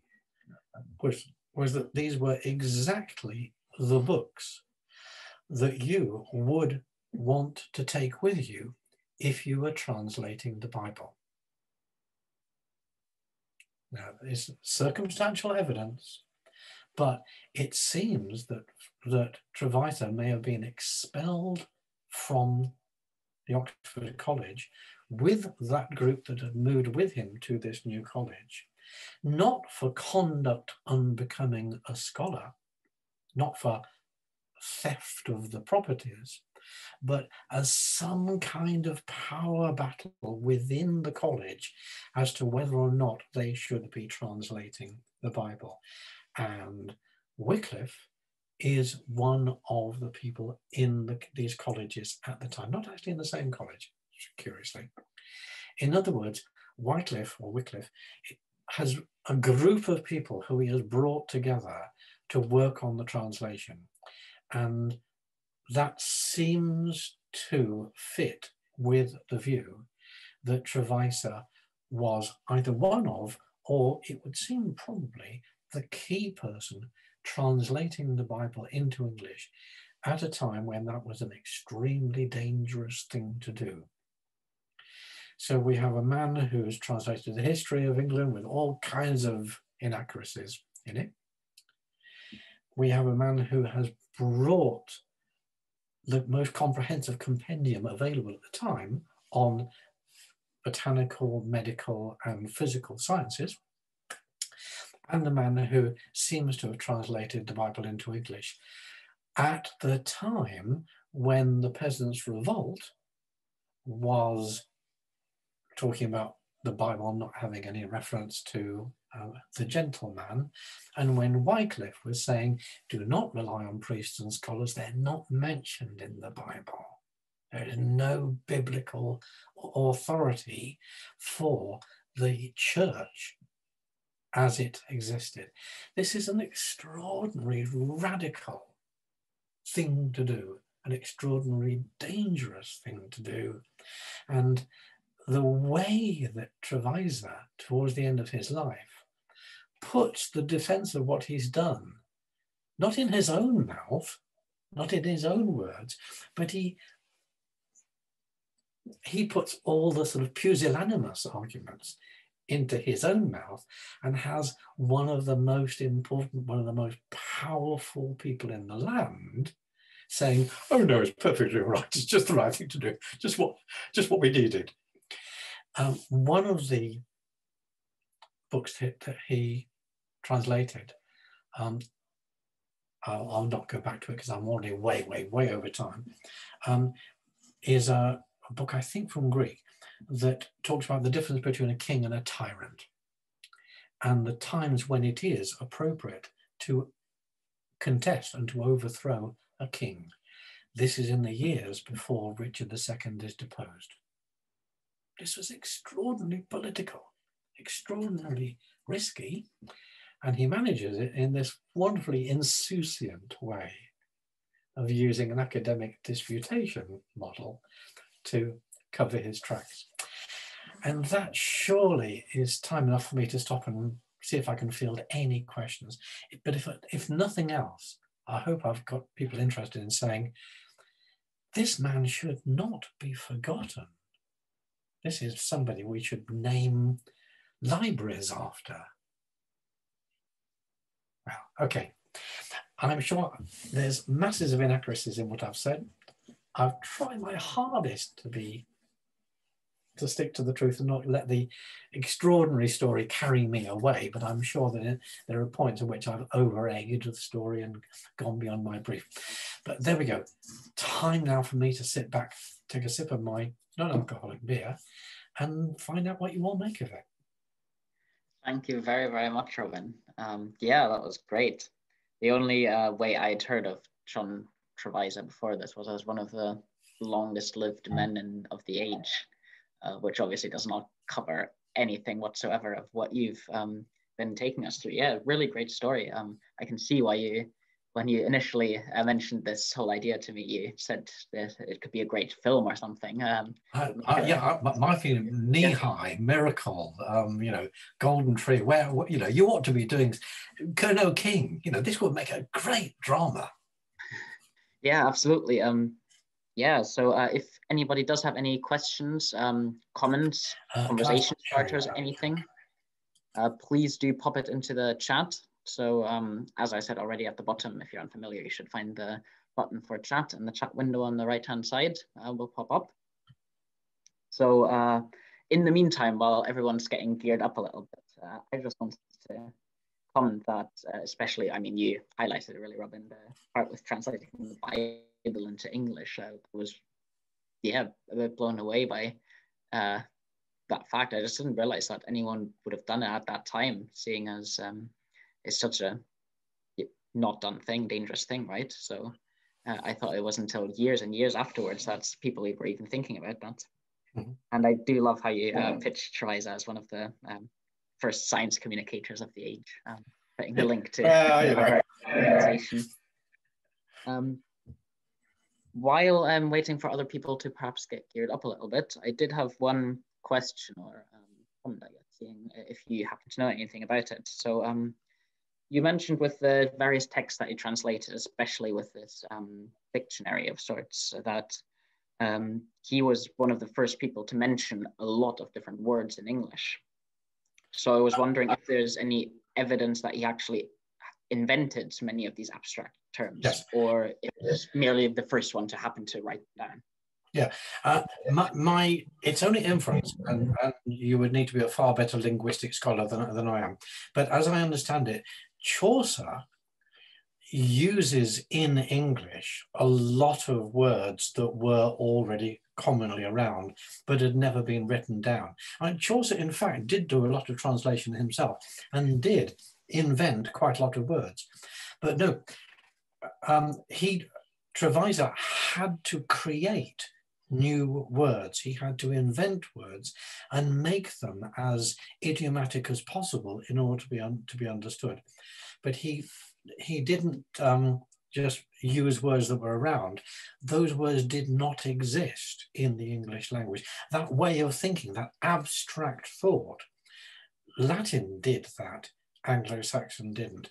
was, was that these were exactly the books that you would want to take with you if you were translating the Bible. Now, it's circumstantial evidence, but it seems that, that Trevisa may have been expelled from the Oxford College with that group that had moved with him to this new college, not for conduct unbecoming a scholar, not for theft of the properties, but as some kind of power battle within the college as to whether or not they should be translating the Bible. And Wycliffe is one of the people in the, these colleges at the time, not actually in the same college, curiously. In other words, Wycliffe or Wycliffe has a group of people who he has brought together to work on the translation. And that seems to fit with the view that Trevisa was either one of, or it would seem probably the key person translating the Bible into English at a time when that was an extremely dangerous thing to do. So we have a man who has translated the history of England with all kinds of inaccuracies in it. We have a man who has brought the most comprehensive compendium available at the time on botanical, medical, and physical sciences, and the man who seems to have translated the Bible into English at the time when the Peasants' Revolt was talking about the Bible not having any reference to uh, the gentleman. And when Wycliffe was saying, do not rely on priests and scholars, they're not mentioned in the Bible. There is no biblical authority for the church as it existed. This is an extraordinary, radical thing to do, an extraordinary, dangerous thing to do. And the way that Trevisa, towards the end of his life, puts the defense of what he's done, not in his own mouth, not in his own words, but he he puts all the sort of pusillanimous arguments into his own mouth and has one of the most important, one of the most powerful people in the land saying, oh no, it's perfectly right. It's just the right thing to do. Just what, just what we needed. Um, one of the books that, that he translated, um, I'll, I'll, not go back to it because I'm already way, way, way over time, um, is a, a book, I think from Greek, that talks about the difference between a king and a tyrant and the times when it is appropriate to contest and to overthrow a king. This is in the years before Richard II is deposed. This was extraordinarily political, extraordinarily risky, and he manages it in this wonderfully insouciant way of using an academic disputation model to cover his tracks. And that surely is time enough for me to stop and see if I can field any questions. But if, if nothing else, I hope I've got people interested in saying, this man should not be forgotten. This is somebody we should name libraries after. Well, okay. I'm sure there's masses of inaccuracies in what I've said. I've tried my hardest to be to stick to the truth and not let the extraordinary story carry me away. But I'm sure that there are points at which I've over egged the story and gone beyond my brief. But there we go. Time now for me to sit back, take a sip of my non alcoholic beer, and find out what you all make of it. Thank you very, very much, Robin. Um, yeah, that was great. The only uh, way I'd heard of John Trevisa before this was as one of the longest lived men in, of the age, uh, which obviously does not cover anything whatsoever of what you've um, been taking us through. Yeah, really great story. Um, I can see why you, when you initially uh, mentioned this whole idea to me, you said that it could be a great film or something. Um, yeah, I, my feeling, knee yeah. high, miracle, um, you know, golden tree. Where you know you ought to be doing, Colonel King. You know, this would make a great drama. Yeah, absolutely. Um, yeah, so uh, if anybody does have any questions, um, comments, uh, conversation starters, anything, uh, please do pop it into the chat. So um, as I said already at the bottom, if you're unfamiliar, you should find the button for chat and the chat window on the right-hand side uh, will pop up. So uh, in the meantime, while everyone's getting geared up a little bit, uh, I just wanted to comment that, uh, especially, I mean, you highlighted it really, Robin, the part with translating the Bible into English I was, yeah, a bit blown away by uh, that fact. I just didn't realize that anyone would have done it at that time, seeing as um, it's such a not done thing, dangerous thing, right? So uh, I thought it wasn't until years and years afterwards that people were even thinking about that. Mm-hmm. And I do love how you uh, pitched Trevisa as one of the um, first science communicators of the age, um, putting the link to uh, organization. Um, while I'm waiting for other people to perhaps get geared up a little bit, I did have one question or um, comment, I guess, seeing if you happen to know anything about it. So um, you mentioned with the various texts that you translated, especially with this um, dictionary of sorts, that um, he was one of the first people to mention a lot of different words in English. So I was wondering if there's any evidence that he actually invented many of these abstract terms, yes. or it's merely the first one to happen to write down. Yeah, uh, my, my, it's only inference, and, and, you would need to be a far better linguistic scholar than, than I am. But as I understand it, Chaucer uses in English a lot of words that were already commonly around, but had never been written down. And Chaucer, in fact, did do a lot of translation himself and did invent quite a lot of words. But no, um, he, Trevisa had to create new words. He had to invent words and make them as idiomatic as possible in order to be, to be understood. But he, he didn't um, just use words that were around, those words did not exist in the English language. That way of thinking, that abstract thought, Latin did that, Anglo-Saxon didn't.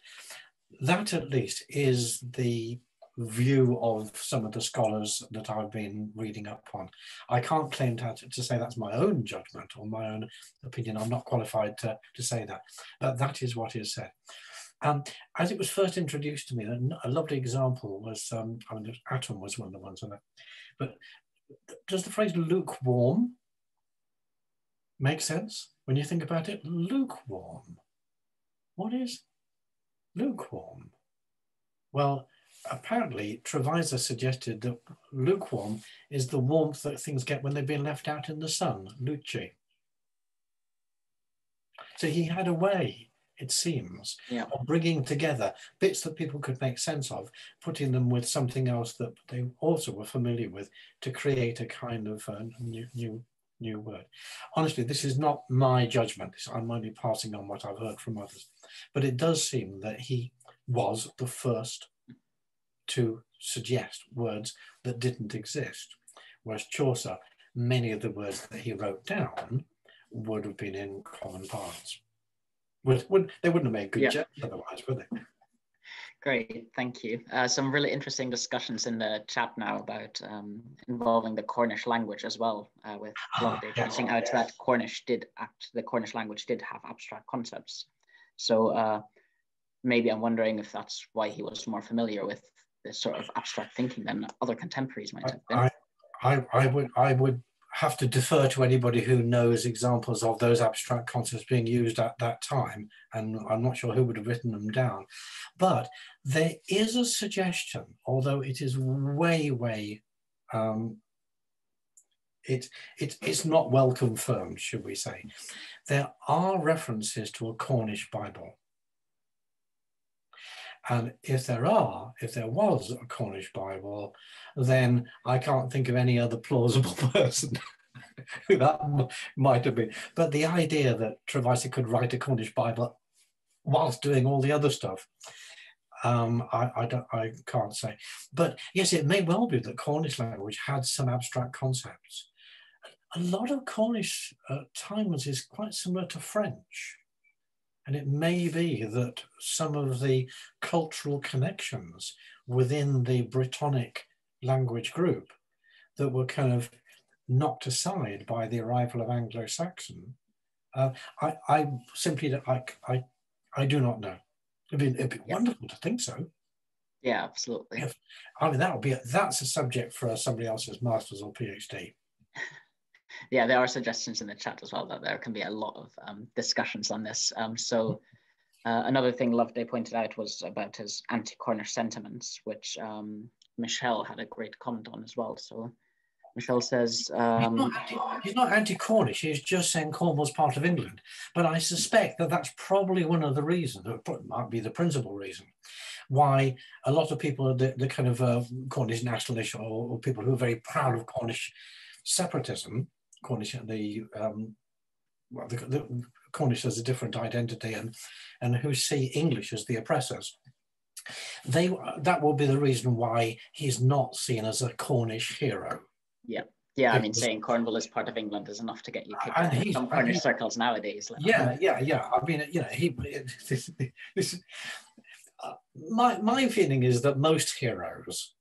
That at least is the view of some of the scholars that I've been reading up on. I can't claim to, to say that's my own judgment or my own opinion. I'm not qualified to, to say that, but that is what is said. Um, as it was first introduced to me, a, lovely example was, um, I mean, atom was one of the ones on it, but does the phrase lukewarm make sense when you think about it? Lukewarm. What is lukewarm? Well, apparently Trevisa suggested that lukewarm is the warmth that things get when they've been left out in the sun, luce. So he had a way it seems, yeah. of bringing together bits that people could make sense of, putting them with something else that they also were familiar with to create a kind of uh, new, new, new word. Honestly, this is not my judgment. I'm only passing on what I've heard from others, but it does seem that he was the first to suggest words that didn't exist, whereas Chaucer, many of the words that he wrote down would have been in common parlance. Would, would they wouldn't have made good yeah. otherwise, would they? Great, thank you. Uh, some really interesting discussions in the chat now about um, involving the Cornish language as well, uh, with ah, pointing out that Cornish did act, the Cornish language did have abstract concepts. So uh, maybe I'm wondering if that's why he was more familiar with this sort of abstract thinking than other contemporaries might have been. I, I, I would, I would have to defer to anybody who knows examples of those abstract concepts being used at that time, and I'm not sure who would have written them down. But there is a suggestion, although it is way, way, um, it, it, it's not well confirmed, should we say. There are references to a Cornish Bible. And if there are, if there was a Cornish Bible, then I can't think of any other plausible person who that might have been. But the idea that Trevisa could write a Cornish Bible whilst doing all the other stuff, um, I, I, don't, I can't say. But yes, it may well be that Cornish language had some abstract concepts. A lot of Cornish at times is quite similar to French. And it may be that some of the cultural connections within the Brittonic language group that were kind of knocked aside by the arrival of Anglo-Saxon, uh, I, I, simply, I, I, I do not know. It'd be, it'd be yeah. wonderful to think so. Yeah, absolutely. If, I mean, that would be, a, that's a subject for somebody else's master's or PhD. Yeah, there are suggestions in the chat as well that there can be a lot of um, discussions on this. Um, so uh, another thing Loveday pointed out was about his anti-Cornish sentiments, which um, Michelle had a great comment on as well. So Michelle says um, he's not, anti-Cornish. He's just saying Cornwall's part of England. But I suspect that that's probably one of the reasons, or might be the principal reason, why a lot of people, the, the kind of uh, Cornish nationalists or, or, people who are very proud of Cornish separatism, Cornish, the, um, well, the, the Cornish as a different identity, and and who see English as the oppressors. They that will be the reason why he's not seen as a Cornish hero. Yeah. Yeah, I mean, saying Cornwall is part of England is enough to get you kicked out of some Cornish circles nowadays. Like, yeah, yeah, yeah. I mean, you know, he. This, this, uh, my my feeling is that most heroes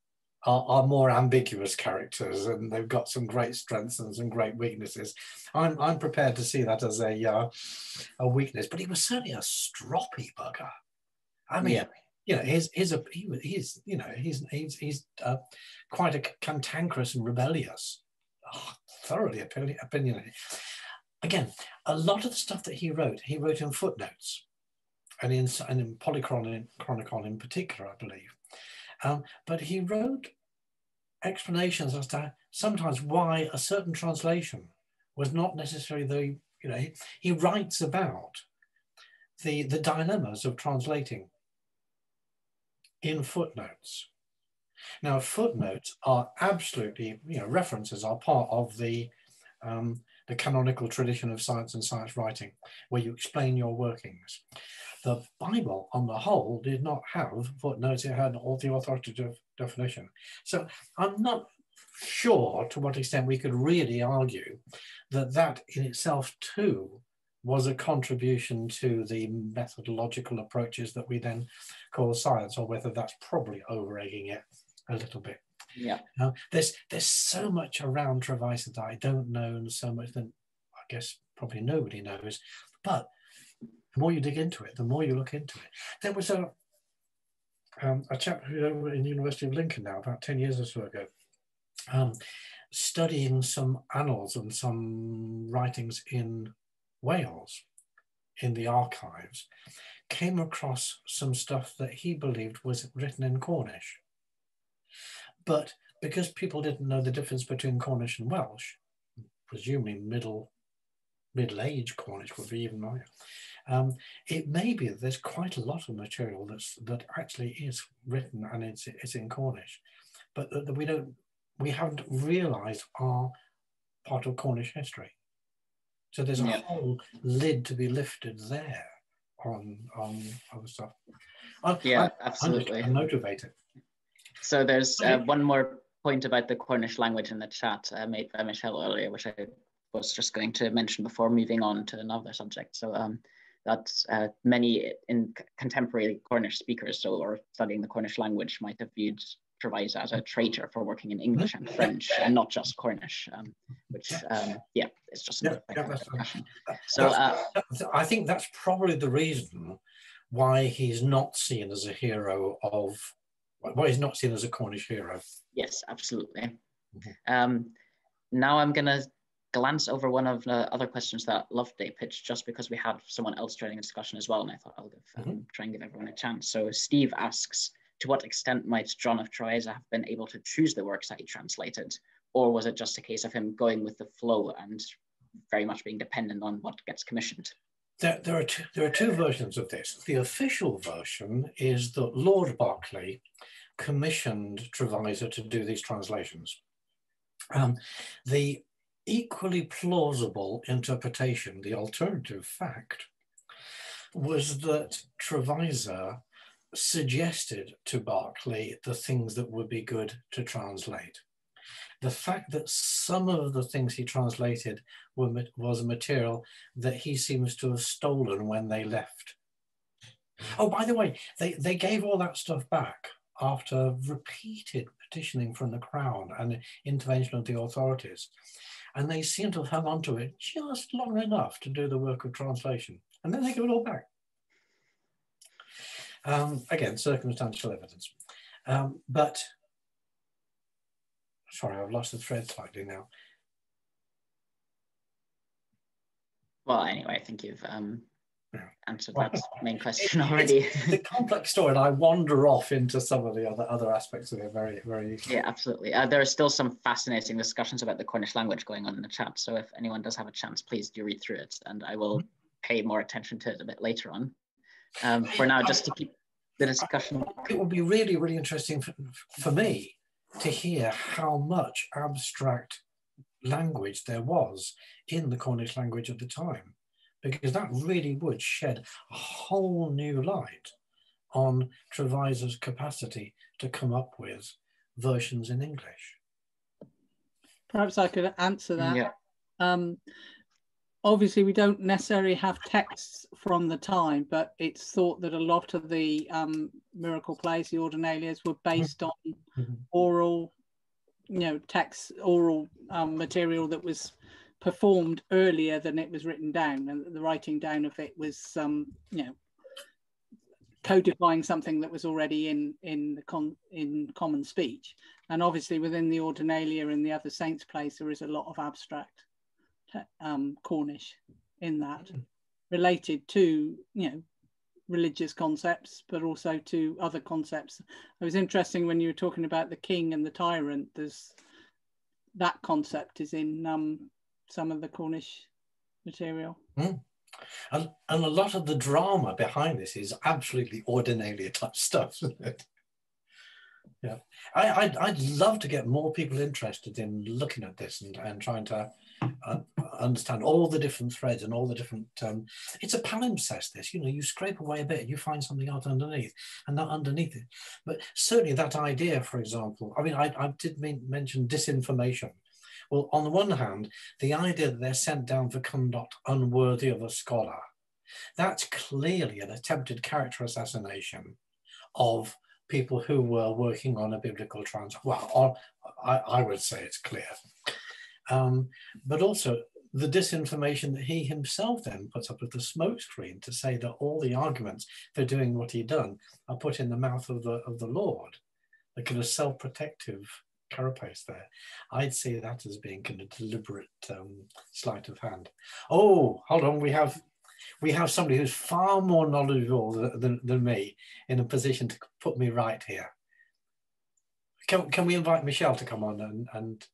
are, are, more ambiguous characters, and they've got some great strengths and some great weaknesses. I'm I'm prepared to see that as a uh, a weakness, but he was certainly a stroppy bugger. I mean, yeah. you know, he's he's a he, he's you know he's he's he's uh, quite a cantankerous and rebellious, oh, thoroughly opinionated. Again, a lot of the stuff that he wrote, he wrote in footnotes, and in and in Polychronicon in particular, I believe. Um, but he wrote explanations as to sometimes why a certain translation was not necessarily the, you know, he, he writes about the, the dilemmas of translating in footnotes. Now, footnotes are absolutely, you know, references are part of the, um, the canonical tradition of science and science writing, where you explain your workings. The Bible, on the whole, did not have footnotes, it had all the authoritative definition. So I'm not sure to what extent we could really argue that that in itself too was a contribution to the methodological approaches that we then call science, or whether that's probably over egging it a little bit. Yeah. Now, there's there's so much around Trevisa that I don't know, and so much that I guess probably nobody knows. But the more you dig into it, the more you look into it. There was a um, a chap over in the University of Lincoln now, about 10 years or so ago, um, studying some annals and some writings in Wales in the archives, came across some stuff that he believed was written in Cornish. But because people didn't know the difference between Cornish and Welsh, presumably middle middle age Cornish would be even higher. Um, it may be that there's quite a lot of material that's that actually is written and it's it's in Cornish, but that, that we don't we haven't realised are part of Cornish history. So there's a yeah. whole lid to be lifted there on on other stuff. I, yeah, I, absolutely. I'm motivated. So there's uh, one more point about the Cornish language in the chat uh, made by Michelle earlier, which I was just going to mention before moving on to another subject. So um, that uh, many in contemporary Cornish speakers, so or studying the Cornish language, might have viewed Trevisa as a traitor for working in English and French and not just Cornish, um, which um, yeah, it's just yeah, yeah, so. Uh, I think that's probably the reason why he's not seen as a hero of why he's not seen as a Cornish hero. Yes, absolutely. Mm -hmm. um, now I'm going to glance over one of the other questions that Loveday pitched just because we had someone else joining the discussion as well. And I thought I'll give, um, mm -hmm. try and give everyone a chance. So Steve asks, to what extent might John of Trevisa have been able to choose the works that he translated? Or was it just a case of him going with the flow and very much being dependent on what gets commissioned? There, there, are two, there are two versions of this. The official version is that Lord Berkeley commissioned Trevisa to do these translations. Um, the equally plausible interpretation, the alternative fact, was that Trevisa suggested to Berkeley the things that would be good to translate. The fact that some of the things he translated were, was material that he seems to have stolen when they left. Oh, by the way, they, they gave all that stuff back after repeated petitioning from the Crown and intervention of the authorities. And they seem to have hung on to it just long enough to do the work of translation. And then they give it all back. Um, again, circumstantial evidence. Um, but, sorry, I've lost the thread slightly now. Well, anyway, I think you've um, answered that main question already. It's the complex story, and I wander off into some of the other other aspects of it very, very. Easily. Yeah, absolutely. Uh, there are still some fascinating discussions about the Cornish language going on in the chat. So if anyone does have a chance, please do read through it, and I will pay more attention to it a bit later on. Um, for now, just to keep the discussion. It would be really, really interesting for, for me to hear how much abstract language there was in the Cornish language at the time because that really would shed a whole new light on Trevisa's capacity to come up with versions in English. Perhaps I could answer that. Yeah. Um, obviously, we don't necessarily have texts from the time, but it's thought that a lot of the um, miracle plays, the Ordinalias, were based on mm-hmm. oral, you know, text, oral um, material that was performed earlier than it was written down, and the writing down of it was, um, you know, codifying something that was already in in the con in common speech. And obviously, within the Ordinalia and the other saints' plays, there is a lot of abstract um, Cornish in that, related to you know religious concepts, but also to other concepts. It was interesting when you were talking about the king and the tyrant. There's that concept is in um, some of the Cornish material. Mm. And, and a lot of the drama behind this is absolutely ordinalia type stuff? Yeah, I, I'd, I'd love to get more people interested in looking at this and, and trying to uh, understand all the different threads and all the different. Um, it's a palimpsest. This, you know, you scrape away a bit, you find something else underneath, and that underneath it. But certainly that idea, for example, I mean, I, I did mean, mention disinformation well, on the one hand, the idea that they're sent down for conduct unworthy of a scholar, that's clearly an attempted character assassination of people who were working on a biblical trans. Well, I, I would say it's clear. Um, but also the disinformation that he himself then puts up with the smokescreen to say that all the arguments for doing what he done are put in the mouth of the of the Lord, like kind of self-protective carapace there. I'd see that as being kind of deliberate um, sleight of hand. Oh, hold on, we have we have somebody who's far more knowledgeable than, than, than me in a position to put me right here. Can, can we invite Michelle to come on and, and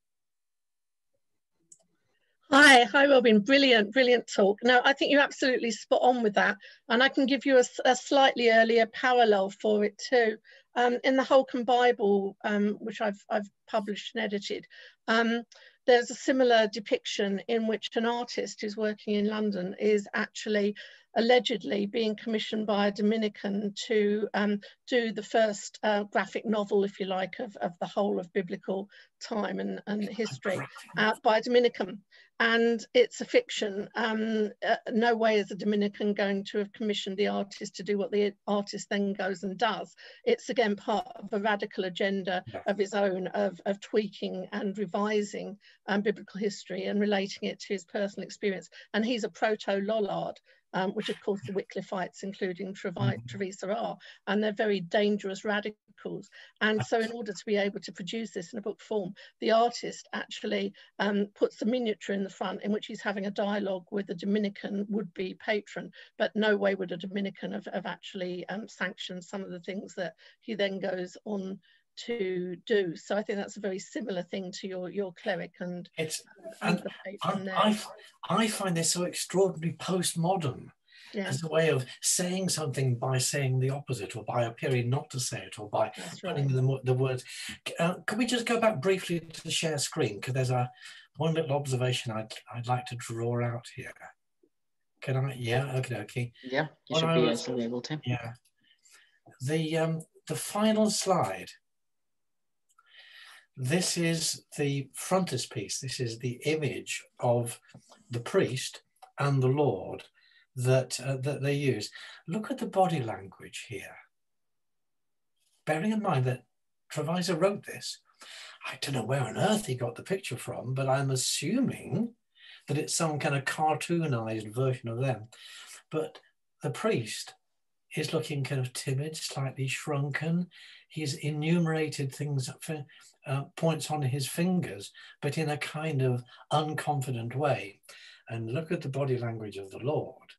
Hi, hi, Robin. Brilliant, brilliant talk. Now, I think you're absolutely spot on with that. And I can give you a, a slightly earlier parallel for it too. Um, in the Holkham Bible, um, which I've, I've published and edited, um, there's a similar depiction in which an artist who's working in London is actually allegedly being commissioned by a Dominican to um, do the first uh, graphic novel, if you like, of, of the whole of biblical time and, and history uh, by a Dominican and it's a fiction. Um, uh, no way is a Dominican going to have commissioned the artist to do what the artist then goes and does. It's again part of a radical agenda yeah. of his own of, of tweaking and revising um, biblical history and relating it to his personal experience. And he's a proto Lollard um, which of course the Wycliffites, including Trevi- Trevisa, are, and they're very dangerous radicals. And so, in order to be able to produce this in a book form, the artist actually um, puts a miniature in the front in which he's having a dialogue with a Dominican would-be patron, but no way would a Dominican have, have actually um, sanctioned some of the things that he then goes on to do. So I think that's a very similar thing to your your cleric and it's and, and I, I find this so extraordinarily postmodern yeah. as a way of saying something by saying the opposite or by appearing not to say it or by putting the, the words. Uh, can we just go back briefly to the share screen because there's a one little observation I'd, I'd like to draw out here. Can I? Yeah, okay, okay. Yeah, you should be was, able to. Yeah. The um the final slide this is the frontispiece. This is the image of the priest and the Lord that, uh, that they use. Look at the body language here. Bearing in mind that Trevisa wrote this, I don't know where on earth he got the picture from, but I'm assuming that it's some kind of cartoonized version of them. But the priest is looking kind of timid, slightly shrunken. He's enumerated things uh, points on his fingers, but in a kind of unconfident way. And look at the body language of the Lord.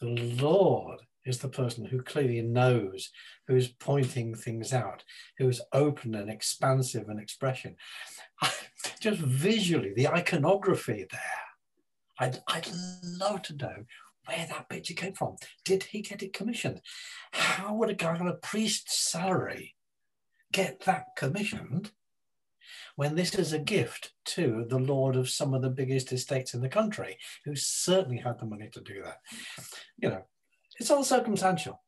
The Lord is the person who clearly knows, who's pointing things out, who's open and expansive in expression. Just visually, the iconography there. I'd, I'd love to know where that picture came from. Did he get it commissioned? How would a guy on a priest's salary get that commissioned when this is a gift to the lord of some of the biggest estates in the country, who certainly had the money to do that. You know, it's all circumstantial.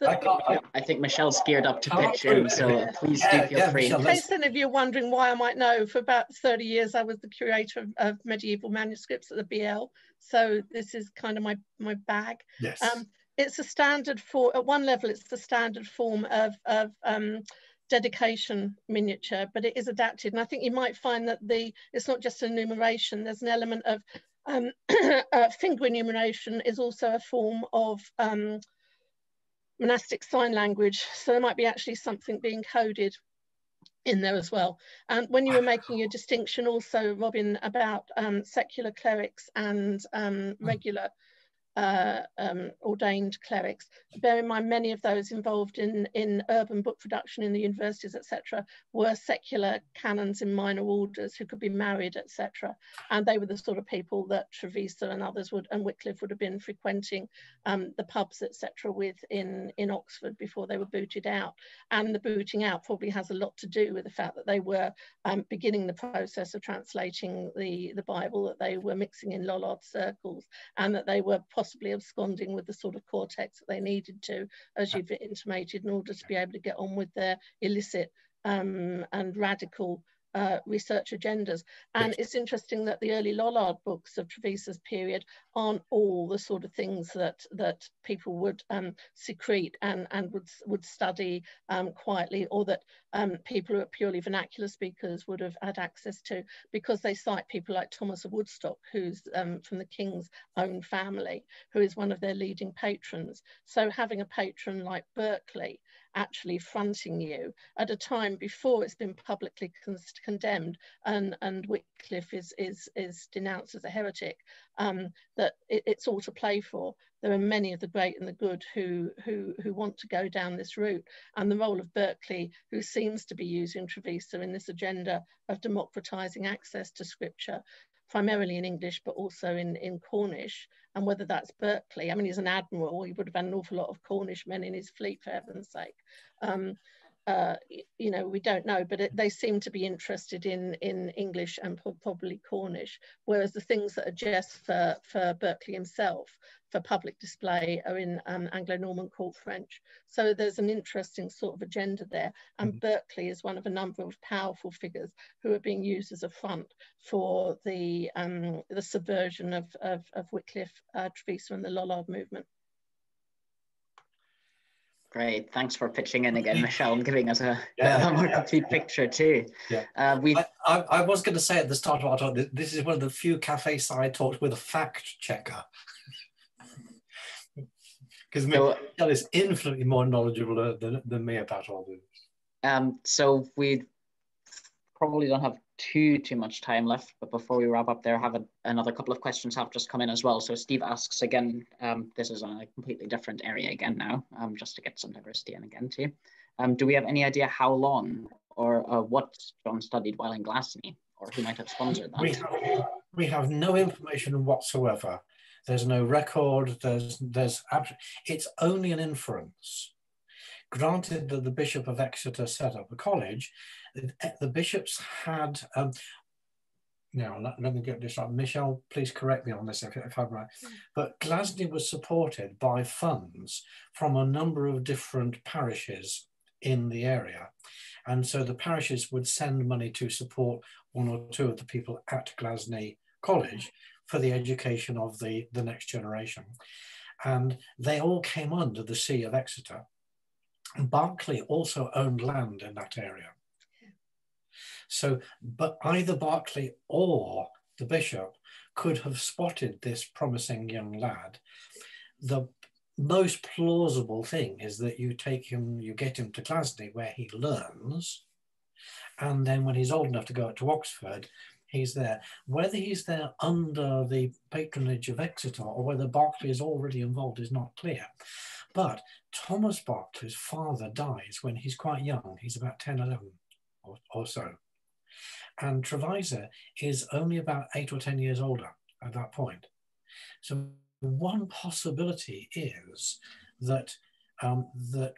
I, I, I, think Michelle's geared up to picture him, so please yeah, do feel yeah, free. Michelle, in case any of you are wondering why I might know, for about 30 years I was the curator of, of medieval manuscripts at the BL, so this is kind of my, my bag. Yes. Um, it's a standard for, at one level, it's the standard form of, of um, dedication miniature, but it is adapted. And I think you might find that the it's not just enumeration, there's an element of um, uh, finger enumeration is also a form of um, monastic sign language. So there might be actually something being coded in there as well. And when you were making your distinction also, Robin, about um, secular clerics and um, hmm. regular uh, um, ordained clerics. Bear in mind, many of those involved in, in urban book production in the universities, etc., were secular canons in minor orders who could be married, etc. And they were the sort of people that Trevisa and others would, and Wycliffe would have been frequenting um, the pubs, etc., with in, in Oxford before they were booted out. And the booting out probably has a lot to do with the fact that they were um, beginning the process of translating the, the Bible, that they were mixing in Lollard circles, and that they were possibly possibly absconding with the sort of codex that they needed to, as you've intimated, in order to be able to get on with their illicit um, and radical uh, research agendas. And yes. it's interesting that the early Lollard books of Trevisa's period aren't all the sort of things that that people would um, secrete and, and would, would study um, quietly or that um, people who are purely vernacular speakers would have had access to because they cite people like Thomas of Woodstock, who's um, from the king's own family, who is one of their leading patrons. So having a patron like Berkeley actually fronting you at a time before it's been publicly con condemned and, and Wycliffe is, is, is denounced as a heretic, um, that it, it's all to play for. There are many of the great and the good who, who, who want to go down this route. And the role of Berkeley, who seems to be using Trevisa in this agenda of democratizing access to scripture, primarily in English, but also in, in Cornish, and whether that's Berkeley. I mean, he's an admiral, he would have had an awful lot of Cornish men in his fleet, for heaven's sake. Um, uh, you know, we don't know, but it, they seem to be interested in in English and probably Cornish, whereas the things that are just for, for Berkeley himself for public display are in um, Anglo-Norman Court French. So there's an interesting sort of agenda there. And mm -hmm. Berkeley is one of a number of powerful figures who are being used as a front for the, um, the subversion of, of, of Wycliffe, uh, Trevisa and the Lollard movement. Great, thanks for pitching in again, Michelle, and giving us a, yeah, a more yeah, complete yeah. picture too. Yeah, uh, we. I, I, I, was going to say at the start of our talk, that this is one of the few Café Sci talks with a fact checker. because so, Michelle is infinitely more knowledgeable than, than me about all this. Um, so we probably don't have too too much time left, but before we wrap up there, have a, another couple of questions have just come in as well. So Steve asks again, um, this is a completely different area again now, um, just to get some diversity in again too. Um, do we have any idea how long or uh, what John studied while in Glasney, or who might have sponsored that? We have, we have no information whatsoever. There's no record. There's there's it's only an inference. Granted that the Bishop of Exeter set up a college, the bishops had. Um, now, let, let, me get this right. Michelle, please correct me on this if, if I'm right. But Glasney was supported by funds from a number of different parishes in the area. And so the parishes would send money to support one or two of the people at Glasney College for the education of the, the next generation. And they all came under the See of Exeter. Berkeley also owned land in that area. So, but either Berkeley or the bishop could have spotted this promising young lad. The most plausible thing is that you take him, you get him to Glasney where he learns, and then when he's old enough to go up to Oxford, he's there. Whether he's there under the patronage of Exeter or whether Berkeley is already involved is not clear. But Thomas Berkeley's father dies when he's quite young. He's about 10, 11 or, or so. And Trevisa is only about eight or 10 years older at that point. So one possibility is that um, that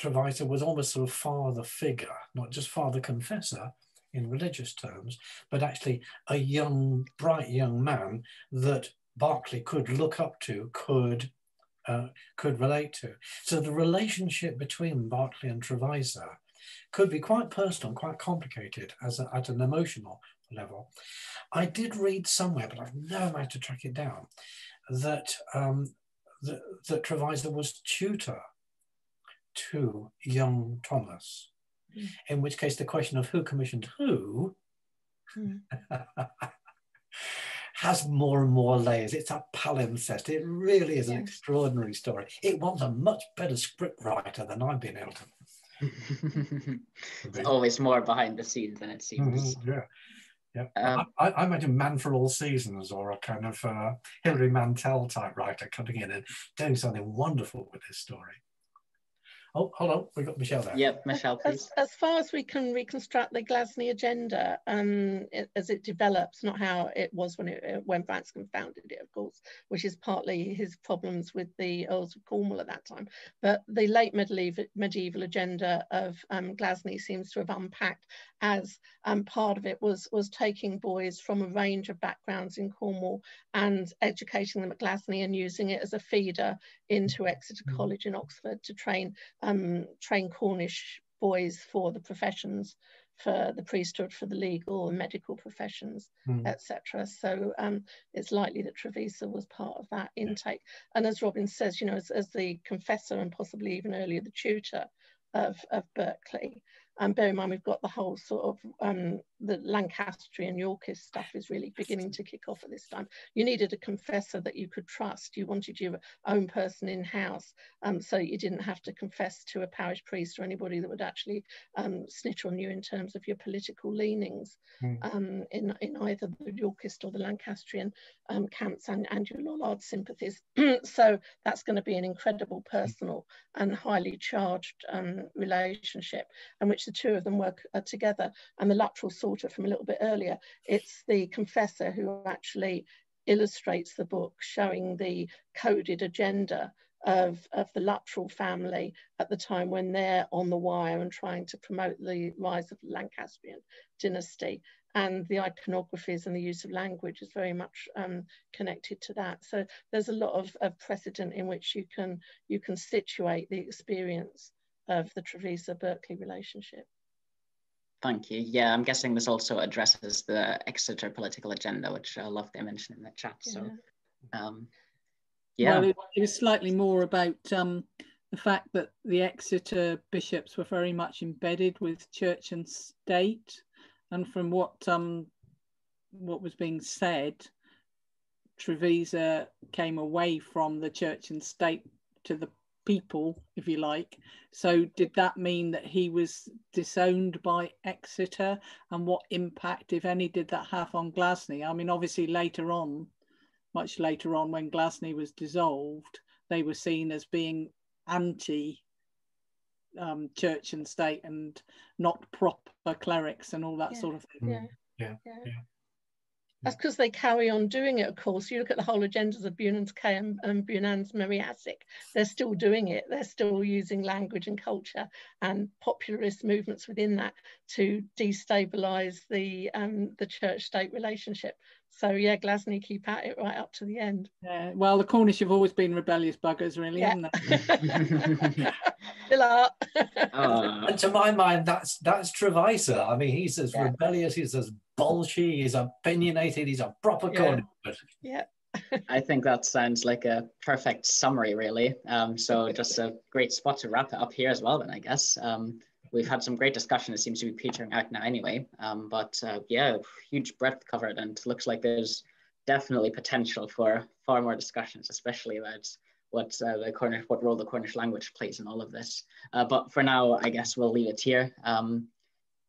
Trevisa was almost sort of father figure, not just father confessor in religious terms, but actually a young, bright young man that Berkeley could look up to, could uh, could relate to. So the relationship between Berkeley and Trevisa could be quite personal, quite complicated as a, at an emotional level. I did read somewhere, but I've never managed to track it down, that um, that, that was tutor to young Thomas. Mm. In which case, the question of who commissioned who mm. has more and more layers. It's a palimpsest. It really is an extraordinary story. It wants a much better script writer than I've been able to. it's always more behind the scenes than it seems. Mm-hmm, yeah. Yeah, um, I, I, imagine Man for All Seasons or a kind of uh, Hilary Mantel type writer coming in and doing something wonderful with this story. Oh, hold on, we've got Michelle there. Yep, Michelle, please. As, as far as we can reconstruct the Glasney agenda um, it, as it develops, not how it was when it, when Branscombe founded it, of course, which is partly his problems with the Earls of Cornwall at that time. But the late medieval, medieval agenda of um, Glasney seems to have unpacked as um, part of it was, was taking boys from a range of backgrounds in Cornwall and educating them at Glasney and using it as a feeder into Exeter mm. College in Oxford to train um, train Cornish boys for the professions, for the priesthood, for the legal and medical professions, mm. etc. So um, it's likely that Trevisa was part of that intake. And as Robin says, you know, as, as the confessor and possibly even earlier the tutor of, of Berkeley, and bear in mind, we've got the whole sort of um, the Lancastrian Yorkist stuff is really beginning to kick off at this time. You needed a confessor that you could trust. You wanted your own person in house, um, so you didn't have to confess to a parish priest or anybody that would actually um, snitch on you in terms of your political leanings mm. in, in either the Yorkist or the Lancastrian um, camps and, and your Lollard sympathies. so that's going to be an incredible personal and highly charged um, relationship, and which the two of them work uh, together. And the Luttrell Psalter from a little bit earlier, it's the confessor who actually illustrates the book showing the coded agenda of, of the Luttrell family at the time when they're on the wire and trying to promote the rise of the Lancastrian dynasty. And the iconographies and the use of language is very much um, connected to that. So there's a lot of, of precedent in which you can you can situate the experience of the Trevisa Berkeley relationship. Thank you. Yeah, I'm guessing this also addresses the Exeter political agenda, which I love they mentioned in the chat. Yeah. So, um, yeah. Well, it, it, was slightly more about um, the fact that the Exeter bishops were very much embedded with church and state, and from what um, what was being said, Trevisa came away from the church and state to the people, if you like. So, did that mean that he was disowned by Exeter? And what impact, if any, did that have on Glasney? I mean, obviously, later on, much later on, when Glasney was dissolved, they were seen as being anti um, church and state and not proper clerics and all that yeah. sort of thing. Yeah. Yeah. yeah. yeah. That's because they carry on doing it, of course. You look at the whole agendas of Bewnans Ke and, and Bewnans Meriasek, they're still doing it. They're still using language and culture and popularist movements within that to destabilize the um, the church-state relationship. So yeah, Glasney keep at it right up to the end. Yeah, well, the Cornish have always been rebellious buggers, really, yeah. haven't they? Still are. uh, and to my mind, that's that's Trevisa. I mean, he's as yeah. rebellious, he's as bolshy, he's opinionated, he's a proper yeah. Cornish. Yeah. I think that sounds like a perfect summary, really. Um, so just a great spot to wrap it up here as well, then I guess. Um, we've had some great discussion. It seems to be petering out now anyway. Um, but uh, yeah, huge breadth covered and looks like there's definitely potential for far more discussions, especially about what uh, the Cornish, what role the Cornish language plays in all of this. Uh, but for now, I guess we'll leave it here. Um,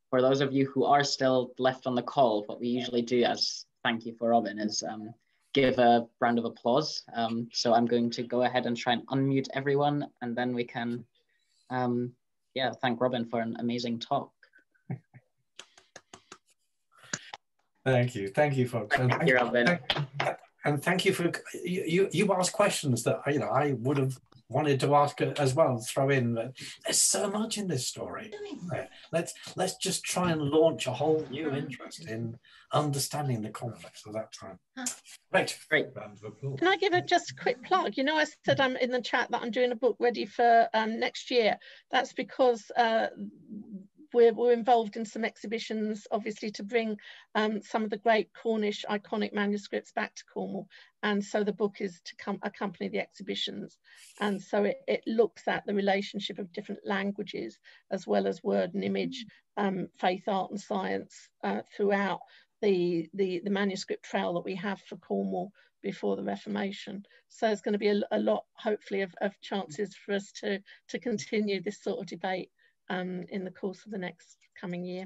for those of you who are still left on the call, what we usually do as thank you for Robin is um, give a round of applause. Um, so I'm going to go ahead and try and unmute everyone and then we can, um, yeah, thank Robin for an amazing talk. Thank you. Thank you, folks. Thank you, Robin and thank you for you. You asked questions that you know I would have wanted to ask as well. Throw in. That there's so much in this story. Let's let's just try and launch a whole new interest in understanding the conflicts of that time. Right, great. Can I give a just a quick plug? You know, I said I'm in the chat that I'm doing a book ready for um, next year. That's because uh, we're, we're involved in some exhibitions, obviously, to bring um, some of the great Cornish iconic manuscripts back to Cornwall. And so the book is to come accompany the exhibitions. And so it, it looks at the relationship of different languages, as well as word and image, um, faith, art and science uh, throughout the, the, the manuscript trail that we have for Cornwall before the Reformation. So there's going to be a, a lot, hopefully, of, of chances for us to, to continue this sort of debate um, in the course of the next coming year.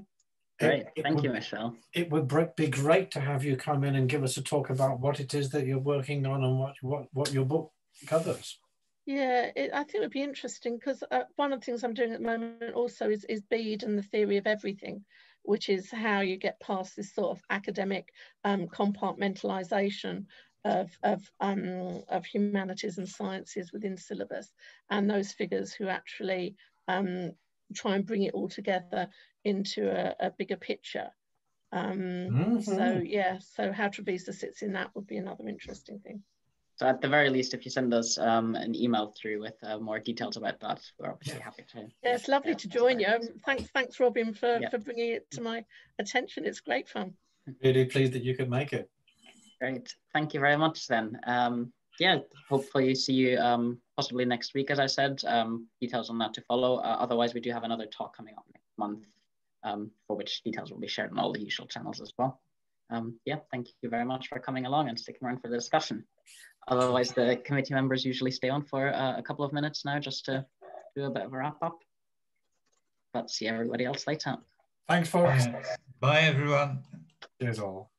Great, thank would, you, Michelle. It would be great to have you come in and give us a talk about what it is that you're working on and what what, what your book covers. Yeah, it, I think it would be interesting because uh, one of the things I'm doing at the moment also is, is Bede and the theory of everything, which is how you get past this sort of academic um, compartmentalization of, of, um, of humanities and sciences within syllabus and those figures who actually um, try and bring it all together into a, a bigger picture. Um, mm-hmm. So yeah, so how Trevisa sits in that would be another interesting thing. So at the very least, if you send us um, an email through with uh, more details about that, we're obviously happy to. Yeah, it's lovely to join you. Um, thanks, thanks, Robin, for, yeah. for bringing it to my attention. It's great fun. Really pleased that you could make it. Great. Thank you very much then. Um, yeah, hopefully see you um, possibly next week, as I said. Um, details on that to follow. Uh, otherwise, we do have another talk coming up next month, um, for which details will be shared on all the usual channels as well. Um, yeah, thank you very much for coming along and sticking around for the discussion. Otherwise, the committee members usually stay on for uh, a couple of minutes now just to do a bit of a wrap up. But see everybody else later. Thanks, folks. Bye, everyone. Cheers all.